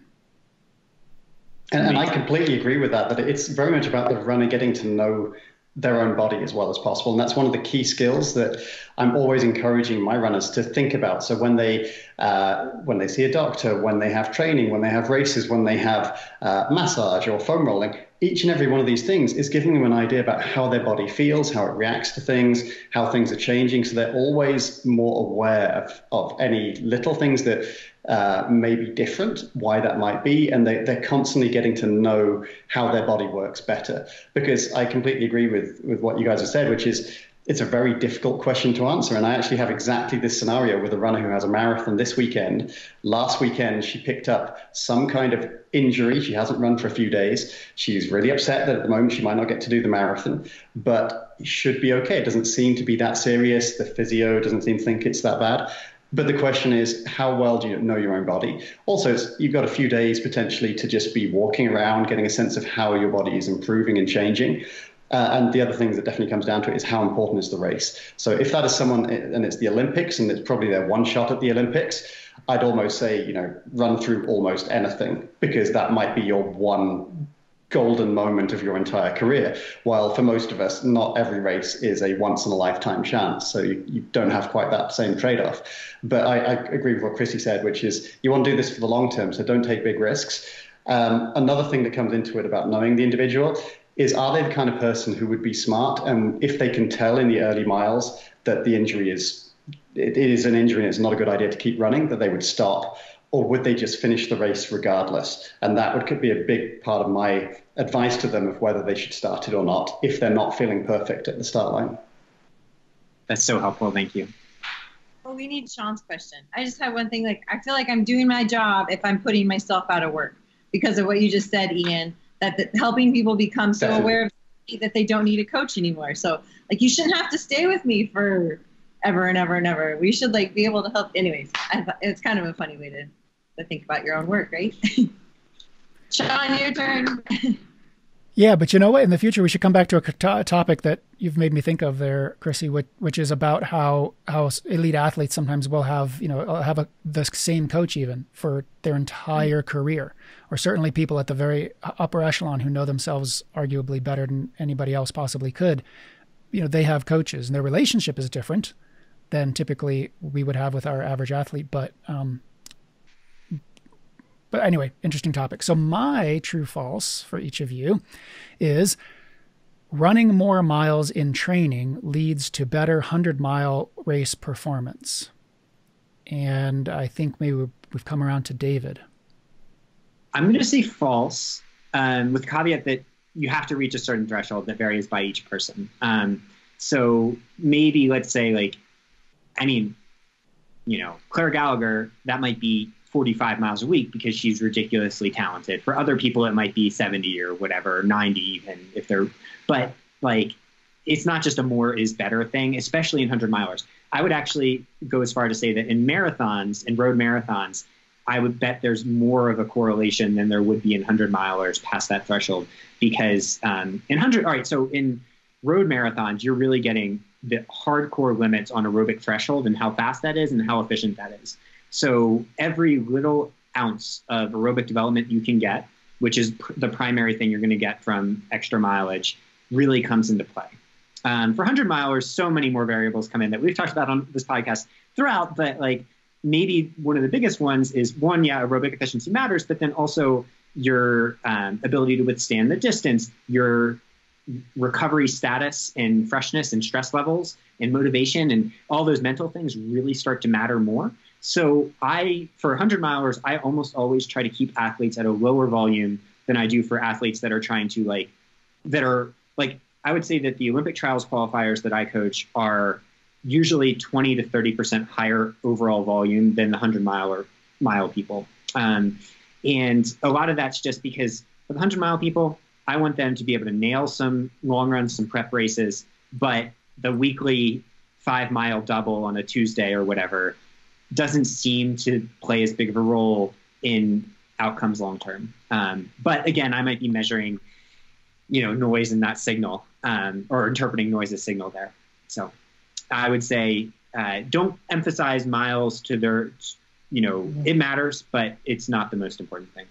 And, and, I completely agree with that, that it's very much about the runner getting to know their own body as well as possible. And that's one of the key skills that I'm always encouraging my runners to think about. So when they uh, when they see a doctor, when they have training, when they have races, when they have uh, massage or foam rolling, each and every one of these things is giving them an idea about how their body feels, how it reacts to things, how things are changing. So they're always more aware of, of any little things that uh, may be different, why that might be, and they, they're constantly getting to know how their body works better. Because I completely agree with, with what you guys have said, which is it's a very difficult question to answer. And I actually have exactly this scenario with a runner who has a marathon this weekend. Last weekend, she picked up some kind of injury. She hasn't run for a few days. She's really upset that at the moment she might not get to do the marathon, but should be okay. It doesn't seem to be that serious. The physio doesn't seem to think it's that bad. But the question is, how well do you know your own body? Also, you've got a few days potentially to just be walking around, getting a sense of how your body is improving and changing. Uh, and the other thing that definitely comes down to it is how important is the race. So if that is someone, and it's the Olympics, and it's probably their one shot at the Olympics, I'd almost say, you know, run through almost anything because that might be your one golden moment of your entire career. While for most of us, not every race is a once in a lifetime chance. So you, you don't have quite that same trade off. But I, I, agree with what Krissy said, which is you want to do this for the long term, so don't take big risks. Um, another thing that comes into it about knowing the individual is are they the kind of person who would be smart and if they can tell in the early miles that the injury is it is an injury and it's not a good idea to keep running that they would stop or would they just finish the race regardless? And that would could be a big part of my advice to them of whether they should start it or not if they're not feeling perfect at the start line. That's so helpful. Thank you. Well, we need Shawn's question. I just have one thing. Like, I feel like I'm doing my job if I'm putting myself out of work because of what you just said, Ian. That the, helping people become so Definitely. aware of that they don't need a coach anymore. So, like, you shouldn't have to stay with me for ever and ever and ever. We should like be able to help. Anyways, I, it's kind of a funny way to to think about your own work, right? Shawn, your turn. yeah, but you know what? In the future, we should come back to a topic that you've made me think of there, Krissy, which, which is about how how elite athletes sometimes will have you know uh, have a, the same coach even for their entire career, or certainly people at the very upper echelon who know themselves arguably better than anybody else possibly could. You know, they have coaches, and their relationship is different than typically we would have with our average athlete, but um, but anyway, interesting topic. So, my true false for each of you is running more miles in training leads to better 100 mile race performance. And I think maybe we've come around to David. I'm going to say false, um, with caveat that you have to reach a certain threshold that varies by each person. Um, so maybe let's say like, I mean, you know, Claire Gallagher, that might be 45 miles a week because she's ridiculously talented. For other people, it might be 70 or whatever, 90 even if they're, but like, it's not just a more is better thing, especially in 100 milers. I would actually go as far to say that in marathons and road marathons, I would bet there's more of a correlation than there would be in 100 milers past that threshold because um, in 100, all right, so in road marathons, you're really getting the hardcore limits on aerobic threshold and how fast that is and how efficient that is. So every little ounce of aerobic development you can get, which is pr- the primary thing you're going to get from extra mileage, really comes into play. Um, for 100 milers, so many more variables come in that we've talked about on this podcast throughout, but like maybe one of the biggest ones is one, yeah, aerobic efficiency matters, but then also your um, ability to withstand the distance, your recovery status and freshness and stress levels and motivation and all those mental things really start to matter more. So I, for 100 milers, I almost always try to keep athletes at a lower volume than I do for athletes that are trying to like, that are like, I would say that the Olympic trials qualifiers that I coach are usually 20 to 30% higher overall volume than the 100 mile mile people. Um, and a lot of that's just because for the 100 mile people, I want them to be able to nail some long runs, some prep races, but the weekly five mile double on a Tuesday or whatever doesn't seem to play as big of a role in outcomes long term. Um, but again, I might be measuring, you know, noise in that signal um, or interpreting noise as signal there. So I would say uh, don't emphasize miles to their, you know, it matters, but it's not the most important thing.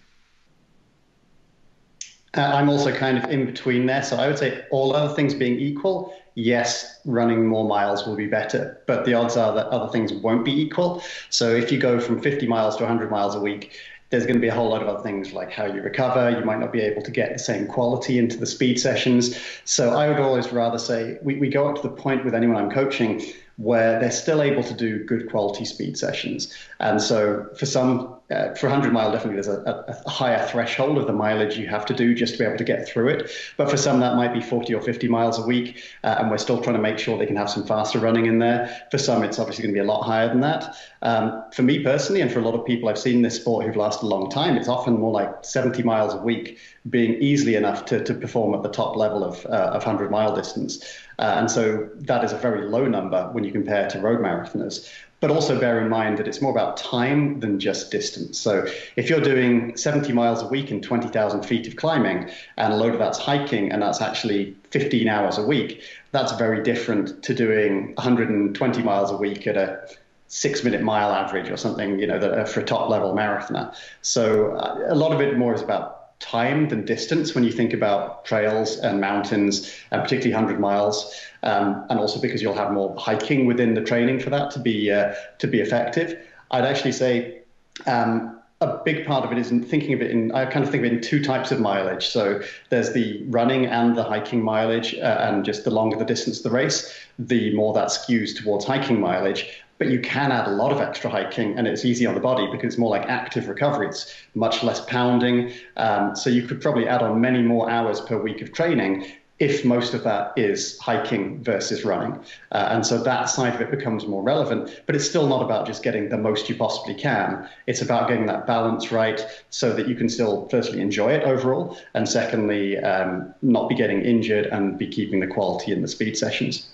Uh, I'm also kind of in between there. So I would say all other things being equal, yes, running more miles will be better, but the odds are that other things won't be equal. So if you go from 50 miles to 100 miles a week, there's going to be a whole lot of other things like how you recover. You might not be able to get the same quality into the speed sessions. So I would always rather say we, we go up to the point with anyone I'm coaching where they're still able to do good quality speed sessions. And so for some, uh, for 100 mile, definitely there's a, a, higher threshold of the mileage you have to do just to be able to get through it. But for some, that might be 40 or 50 miles a week, uh, and we're still trying to make sure they can have some faster running in there. For some, it's obviously going to be a lot higher than that. Um, for me personally, and for a lot of people I've seen in this sport who've lasted a long time, it's often more like 70 miles a week being easily enough to, to perform at the top level of, uh, of 100 mile distance. Uh, and so that is a very low number when you compare to road marathoners. But also bear in mind that it's more about time than just distance. So if you're doing 70 miles a week and 20,000 feet of climbing, and a load of that's hiking, and that's actually 15 hours a week, that's very different to doing 120 miles a week at a six minute mile average or something, you know, that, for a top level marathoner. So uh, a lot of it more is about time than distance when you think about trails and mountains, and particularly 100 miles, um, and also because you'll have more hiking within the training for that to be uh, to be effective. I'd actually say um, a big part of it is in thinking of it in I kind of think of it in two types of mileage. So there's the running and the hiking mileage, uh, and just the longer the distance of the race, the more that skews towards hiking mileage. But you can add a lot of extra hiking, and it's easy on the body because it's more like active recovery. It's much less pounding. Um, so you could probably add on many more hours per week of training if most of that is hiking versus running. Uh, and so that side of it becomes more relevant, but it's still not about just getting the most you possibly can. It's about getting that balance right so that you can still, firstly, enjoy it overall, and secondly, um, not be getting injured and be keeping the quality in the speed sessions.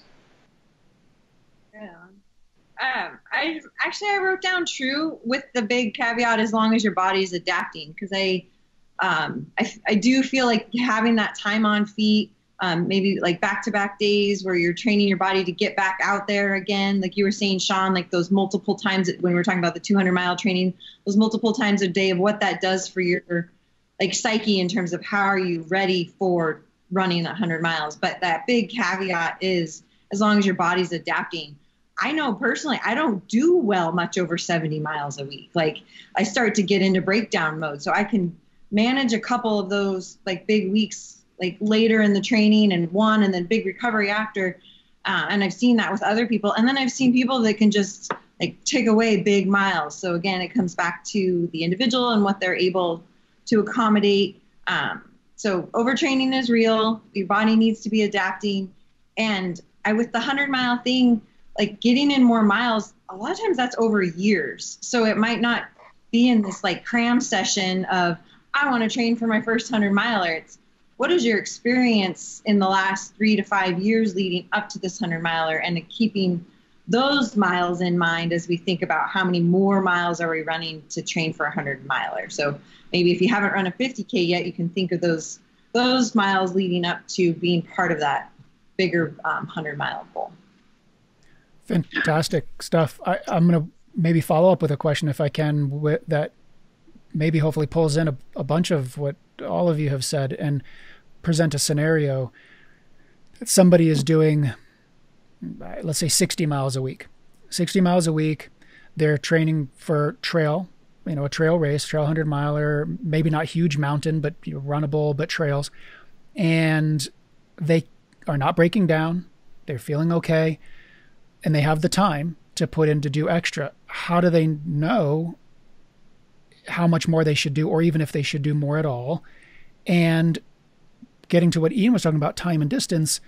Yeah. Um, I actually I wrote down true with the big caveat as long as your body is adapting because I, um, I I do feel like having that time on feet um, maybe like back to back days where you're training your body to get back out there again. Like you were saying, Shawn, like those multiple times when we were talking about the 200 mile training, those multiple times a day of what that does for your like psyche in terms of how are you ready for running 100 miles. But that big caveat is as long as your body's adapting. I know personally, I don't do well much over 70 miles a week. Like I start to get into breakdown mode. So I can manage a couple of those like big weeks like later in the training and one and then big recovery after. Uh, and I've seen that with other people. And then I've seen people that can just like take away big miles. So again, it comes back to the individual and what they're able to accommodate. Um, so overtraining is real. Your body needs to be adapting. And I, with the 100 mile thing, like getting in more miles, a lot of times that's over years. So it might not be in this like cram session of, I want to train for my first 100 miler. It's, what is your experience in the last three to five years leading up to this 100 miler and keeping those miles in mind as we think about how many more miles are we running to train for a 100 miler so maybe if you haven't run a 50k yet you can think of those those miles leading up to being part of that bigger um, 100 mile goal fantastic stuff I, i'm going to maybe follow up with a question if i can that maybe hopefully pulls in a, a bunch of what all of you have said and present a scenario that somebody is doing, let's say 60 miles a week. 60 miles a week, they're training for trail, you know, a trail race, trail 100 miler, maybe not huge mountain, but you know, runnable, but trails. And they are not breaking down. They're feeling okay. And they have the time to put in to do extra. How do they know how much more they should do, or even if they should do more at all? And getting to what Ian was talking about, time and distance,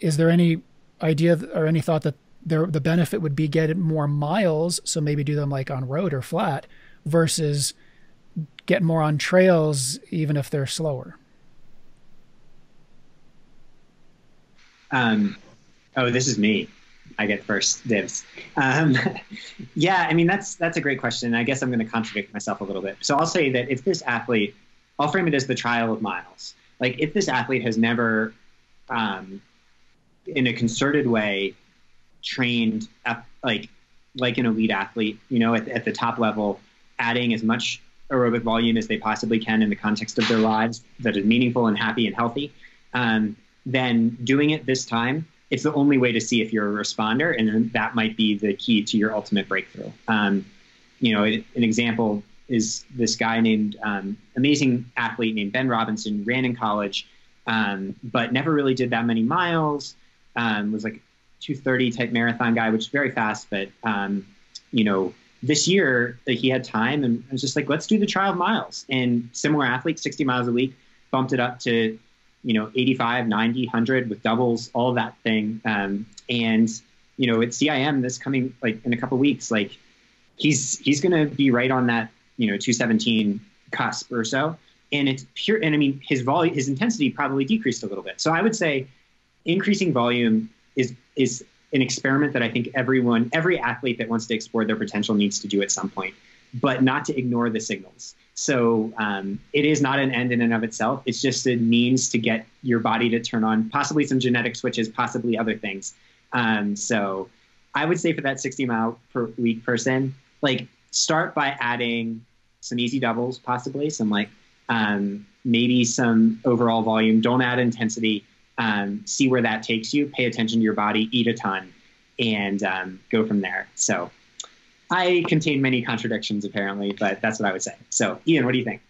is there any idea or any thought that there, the benefit would be get more miles, so maybe do them like on road or flat, versus get more on trails, even if they're slower? Um, oh, this is me. I get first dibs. Um, yeah, I mean that's that's a great question. I guess I'm going to contradict myself a little bit. So I'll say that if this athlete I'll frame it as the trial of miles. Like if this athlete has never, um, in a concerted way, trained like like an elite athlete, you know, at, at the top level, adding as much aerobic volume as they possibly can in the context of their lives that is meaningful and happy and healthy, um, then doing it this time, it's the only way to see if you're a responder, and then that might be the key to your ultimate breakthrough. Um, you know, an example is this guy named um, amazing athlete named Ben Robinson, ran in college, um, but never really did that many miles. Um, was like 230 type marathon guy, which is very fast. But um, you know, this year like, he had time and I was just like, let's do the trial miles. And similar athlete, 60 miles a week, bumped it up to you know 85, 90, 100 with doubles, all that thing. Um, and you know, at CIM this coming like in a couple weeks, like he's he's going to be right on that you know 217 cusp or so. And it's pure and i mean his volume his intensity probably decreased a little bit. So i would say increasing volume is is an experiment that i think everyone every athlete that wants to explore their potential needs to do at some point but not to ignore the signals so um, it is not an end in and of itself it's just a means to get your body to turn on possibly some genetic switches possibly other things um, so i would say for that 60 mile per week person like start by adding some easy doubles, possibly some like um, maybe some overall volume. Don't add intensity. Um, see where that takes you. Pay attention to your body. Eat a ton, and um, go from there. So, I contain many contradictions apparently, but that's what I would say. So, Ian, what do you think?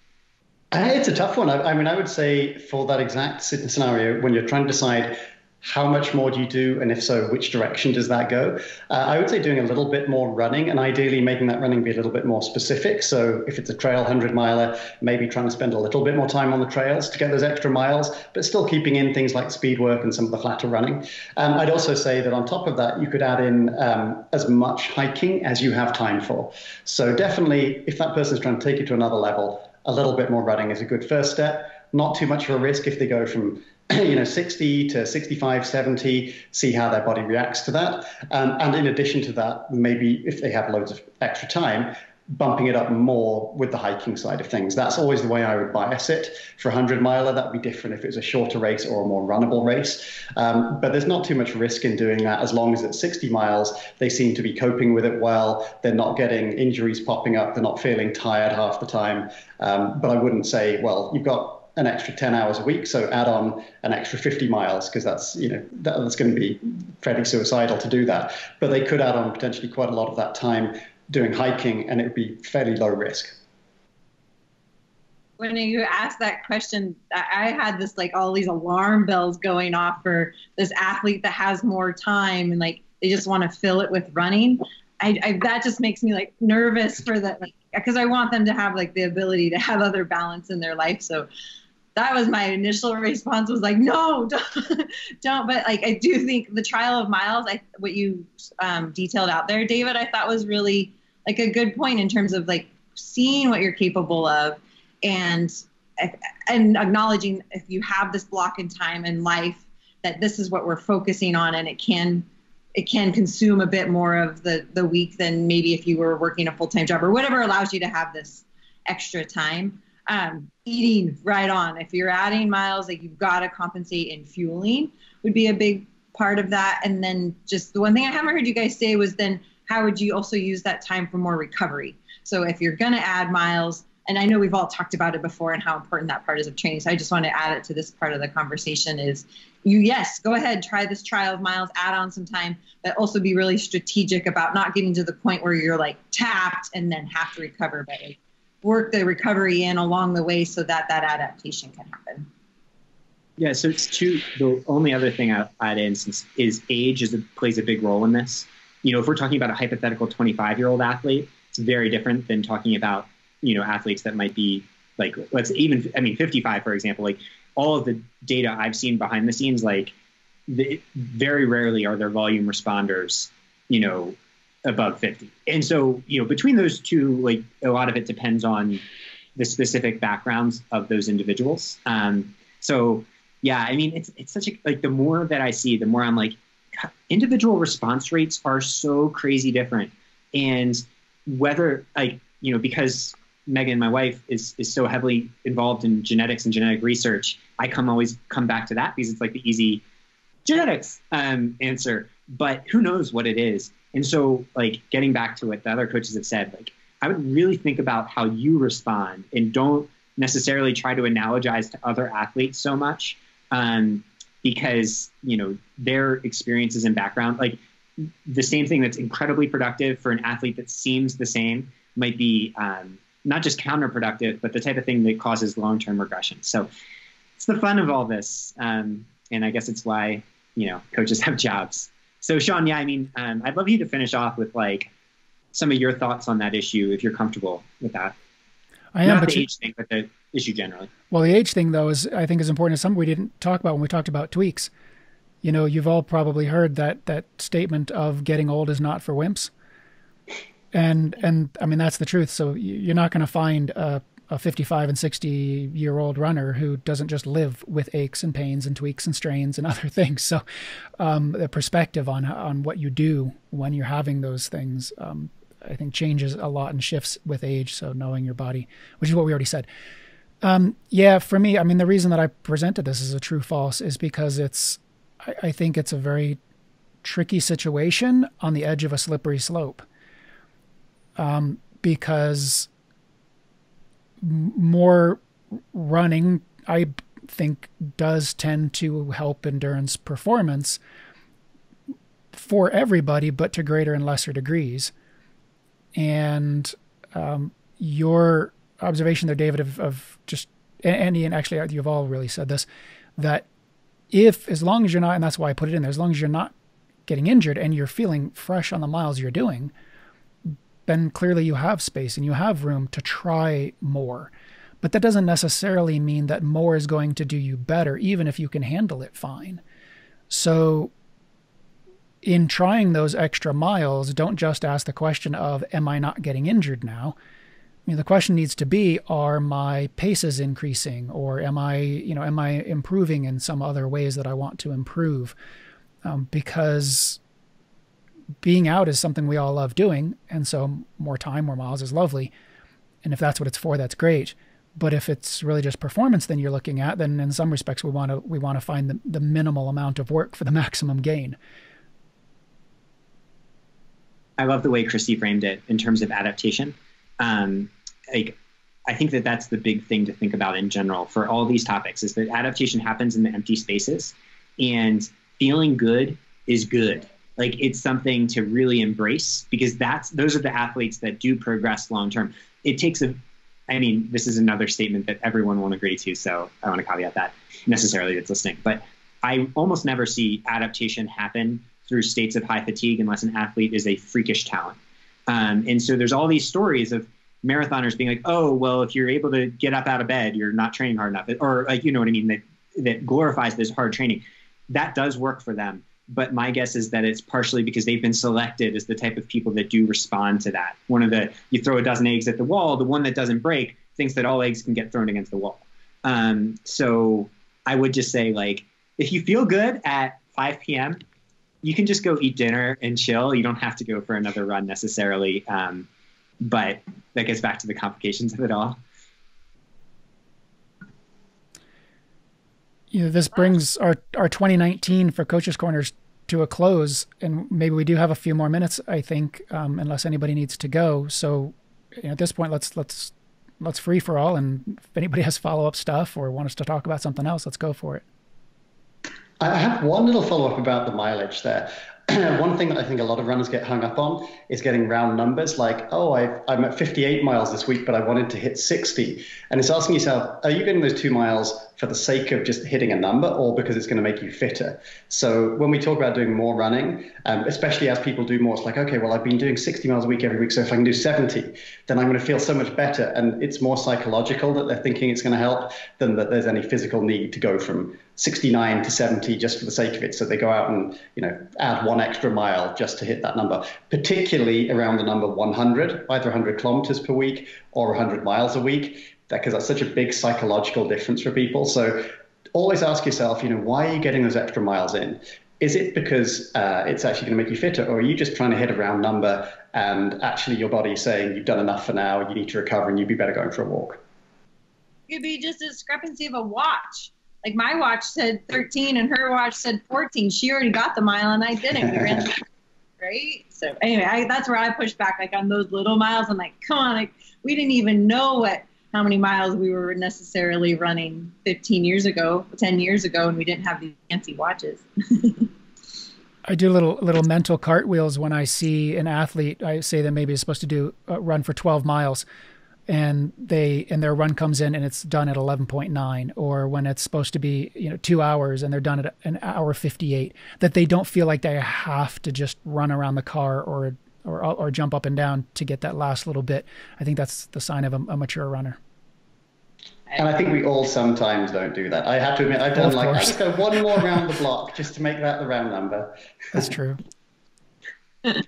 Uh, it's a tough one. I, I mean, I would say for that exact scenario, when you're trying to decide how much more do you do? And if so, which direction does that go? Uh, I would say doing a little bit more running and ideally making that running be a little bit more specific. So if it's a trail 100 miler, maybe trying to spend a little bit more time on the trails to get those extra miles, but still keeping in things like speed work and some of the flatter running. Um, I'd also say that on top of that, you could add in um, as much hiking as you have time for. So definitely, if that person's trying to take you to another level, a little bit more running is a good first step. Not too much of a risk if they go from you know 60 to 65 70 see how their body reacts to that. Um, and in addition to that maybe if they have loads of extra time bumping it up more with the hiking side of things. That's always the way i would bias it. For a 100 miler that would be different if it was a shorter race or a more runnable race. Um, but there's not too much risk in doing that. As long as it's 60 miles they seem to be coping with it well. They're not getting injuries popping up. They're not feeling tired half the time. Um, but i wouldn't say well you've got an extra 10 hours a week so add on an extra 50 miles because that's you know that, that's going to be fairly suicidal to do that but they could add on potentially quite a lot of that time doing hiking and it would be fairly low risk when you asked that question i had this like all these alarm bells going off for this athlete that has more time and like they just want to fill it with running I, I, that just makes me like nervous for that like because I want them to have like the ability to have other balance in their life. So that was my initial response was like no don't, don't. But like i do think the trial of miles i what you um, detailed out there david i thought was really like a good point in terms of like seeing what you're capable of and and acknowledging if you have this block in time in life that this is what we're focusing on and it can it can consume a bit more of the the week than maybe if you were working a full-time job or whatever allows you to have this extra time. Um, eating right on. If you're adding miles, like you've got to compensate in fueling would be a big part of that. And then just the one thing I haven't heard you guys say was then how would you also use that time for more recovery? So if you're going to add miles, and I know we've all talked about it before and how important that part is of training. So I just want to add it to this part of the conversation is you, yes, go ahead, try this trial of miles, add on some time, but also be really strategic about not getting to the point where you're like tapped and then have to recover. But like work the recovery in along the way so that that adaptation can happen. Yeah, so it's two. The only other thing I, would add is, is age is a, plays a big role in this. You know, if we're talking about a hypothetical 25 year old athlete, it's very different than talking about you know athletes that might be like let's even I mean 55 for example. Like all of the data I've seen behind the scenes, like the, very rarely are there volume responders, you know, above 50. And so, you know, between those two, like a lot of it depends on the specific backgrounds of those individuals. Um, so yeah, I mean, it's, it's such a, like the more that I see, the more I'm like, individual response rates are so crazy different. And whether like, you know, because Megan, my wife, is is so heavily involved in genetics and genetic research. I come always come back to that because it's like the easy genetics um, answer. But who knows what it is? And so, like, getting back to what the other coaches have said, like, I would really think about how you respond and don't necessarily try to analogize to other athletes so much um, because, you know, their experiences and background, like, the same thing that's incredibly productive for an athlete that seems the same might be um, not just counterproductive, but the type of thing that causes long term regression. So, it's the fun of all this. Um, and I guess it's why, you know, coaches have jobs. So, Shawn, yeah, I mean, um, I'd love you to finish off with like some of your thoughts on that issue, if you're comfortable with that. I am, Not but the age thing, but the issue generally. Well, the age thing, though, is I think is important. It's something we didn't talk about when we talked about tweaks. You know, you've all probably heard that that statement of getting old is not for wimps, and and I mean that's the truth. So you're not going to find a a 55 and 60 year old runner who doesn't just live with aches and pains and tweaks and strains and other things. So, um, the perspective on on what you do when you're having those things, um, I think, changes a lot and shifts with age. So, knowing your body, which is what we already said. Um, yeah, for me, I mean, the reason that I presented this as a true false is because it's, I, I think it's a very tricky situation on the edge of a slippery slope. Um, because more running, I think, does tend to help endurance performance for everybody, but to greater and lesser degrees. And um, your observation there, David, of, of just Andy and actually you've all really said this that if as long as you're not, and that's why I put it in there, as long as you're not getting injured and you're feeling fresh on the miles you're doing, then clearly you have space and you have room to try more. But that doesn't necessarily mean that more is going to do you better, even if you can handle it fine. So, in trying those extra miles, don't just ask the question of, Am I not getting injured now? I mean, the question needs to be, Are my paces increasing? Or am I, you know, am I improving in some other ways that I want to improve? Um, because being out is something we all love doing. And so more time, more miles is lovely. And if that's what it's for, that's great. But if it's really just performance then you're looking at, then in some respects we want to we want to find the, the minimal amount of work for the maximum gain. I love the way Christy framed it in terms of adaptation. Um, like, I think that that's the big thing to think about in general for all these topics is that adaptation happens in the empty spaces, and feeling good is good like it's something to really embrace because that's those are the athletes that do progress long term. It takes a I mean, this is another statement that everyone won't agree to, so I want to caveat that necessarily that's listening. But I almost never see adaptation happen through states of high fatigue unless an athlete is a freakish talent. Um, and so there's all these stories of marathoners being like, oh, well, if you're able to get up out of bed, you're not training hard enough, or like you know what I mean, that that glorifies this hard training. That does work for them but my guess is that it's partially because they've been selected as the type of people that do respond to that. One of the you throw a dozen eggs at the wall, the one that doesn't break thinks that all eggs can get thrown against the wall. Um, so I would just say like if you feel good at 5 p.m., you can just go eat dinner and chill. You don't have to go for another run necessarily. Um, but that gets back to the complications of it all. You know, this brings our, our 2019 for Coaches Corners to a close, and maybe we do have a few more minutes, I think, um, unless anybody needs to go. So you know, at this point, let's let's let's free for all, and if anybody has follow up stuff or want us to talk about something else, let's go for it. I have one little follow up about the mileage there. one thing that I think a lot of runners get hung up on is getting round numbers like, oh, i am at 58 miles this week, but I wanted to hit 60. And it's asking yourself, are you getting those two miles for the sake of just hitting a number or because it's going to make you fitter. So when we talk about doing more running, um, especially as people do more, it's like, okay, well, I've been doing 60 miles a week every week. So if I can do 70, then I'm going to feel so much better. And it's more psychological that they're thinking it's going to help than that there's any physical need to go from 69 to 70 just for the sake of it. So they go out and, you know, add one extra mile just to hit that number, particularly around the number 100, either 100 kilometers per week or 100 miles a week because that's such a big psychological difference for people. So always ask yourself, you know, why are you getting those extra miles in? Is it because uh, it's actually going to make you fitter, or are you just trying to hit a round number and actually your body is saying you've done enough for now, you need to recover, and you'd be better going for a walk? It could be just a discrepancy of a watch. Like my watch said 13 and her watch said 14. She already got the mile and I didn't. We ran right? So anyway, I, that's where I push back. Like on those little miles, I'm like, come on, like we didn't even know what how many miles we were necessarily running 15 years ago, 10 years ago, and we didn't have these fancy watches. I do little little mental cartwheels when I see an athlete. I say that maybe is supposed to do a run for 12 miles, and they and their run comes in and it's done at 11.9, or when it's supposed to be you know two hours and they're done at an hour 58. That they don't feel like they have to just run around the car or or or jump up and down to get that last little bit. I think that's the sign of a, a mature runner. And I think we all sometimes don't do that. I have to admit, I've done like, I just go one more round the block just to make that the round number. That's true. um,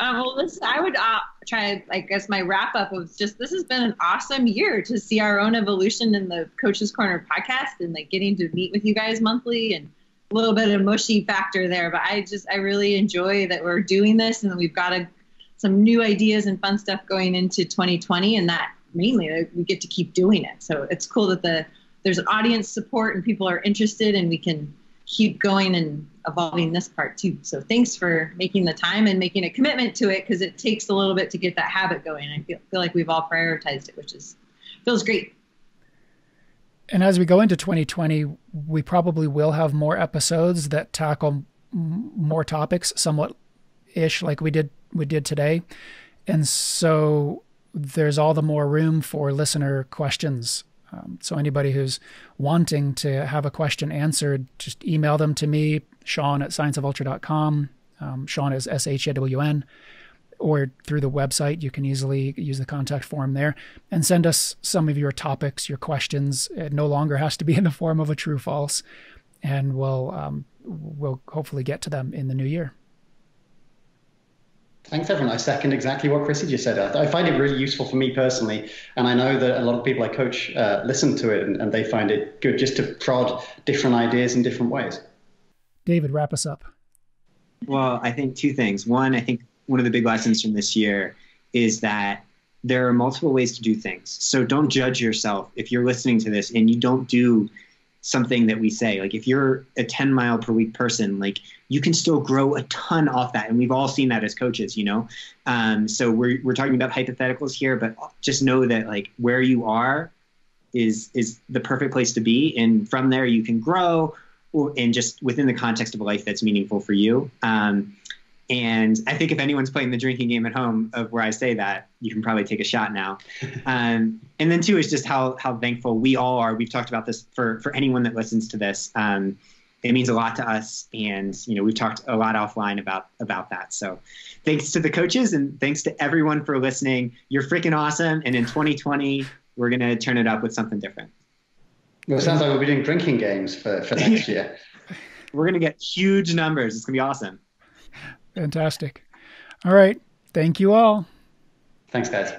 well, this I would uh, try. I guess my wrap up was just this has been an awesome year to see our own evolution in the Coaches Corner podcast and like getting to meet with you guys monthly and a little bit of mushy factor there. But I just I really enjoy that we're doing this and we've got a, some new ideas and fun stuff going into 2020 and that mainly uh, we get to keep doing it. So it's cool that the there's an audience support and people are interested and we can keep going and evolving this part too. So thanks for making the time and making a commitment to it because it takes a little bit to get that habit going. I feel, feel like we've all prioritized it, which is feels great. And as we go into 2020, we probably will have more episodes that tackle more topics, somewhat ish, like we did we did today. And so there's all the more room for listener questions. Um, so anybody who's wanting to have a question answered, just email them to me, Shawn at scienceofultra.com. Um, Shawn is S H A W N or through the website. You can easily use the contact form there and send us some of your topics, your questions. It no longer has to be in the form of a true false, and we'll um, we'll hopefully get to them in the new year. Thanks, everyone. I second exactly what Krissy just said. I find it really useful for me personally, and I know that a lot of people I coach uh, listen to it and, and they find it good just to prod different ideas in different ways. David, wrap us up. Well, I think two things. One, I think one of the big lessons from this year is that there are multiple ways to do things. So don't judge yourself if you're listening to this and you don't do something that we say. Like if you're a 10 mile per week person, like you can still grow a ton off that. And we've all seen that as coaches, you know? Um, so we're, we're talking about hypotheticals here, but just know that like where you are is, is the perfect place to be. And from there you can grow or, and just within the context of a life that's meaningful for you. Um, and I think if anyone's playing the drinking game at home of where I say that, you can probably take a shot now. Um, and then two is just how how thankful we all are. We've talked about this for for anyone that listens to this. Um, it means a lot to us, and you know we've talked a lot offline about about that. So, thanks to the coaches and thanks to everyone for listening. You're freaking awesome. And in 2020, we're gonna turn it up with something different. Well, it sounds like we'll be doing drinking games for for next year. we're gonna get huge numbers. It's gonna be awesome. Fantastic. All right. Thank you all. Thanks, guys.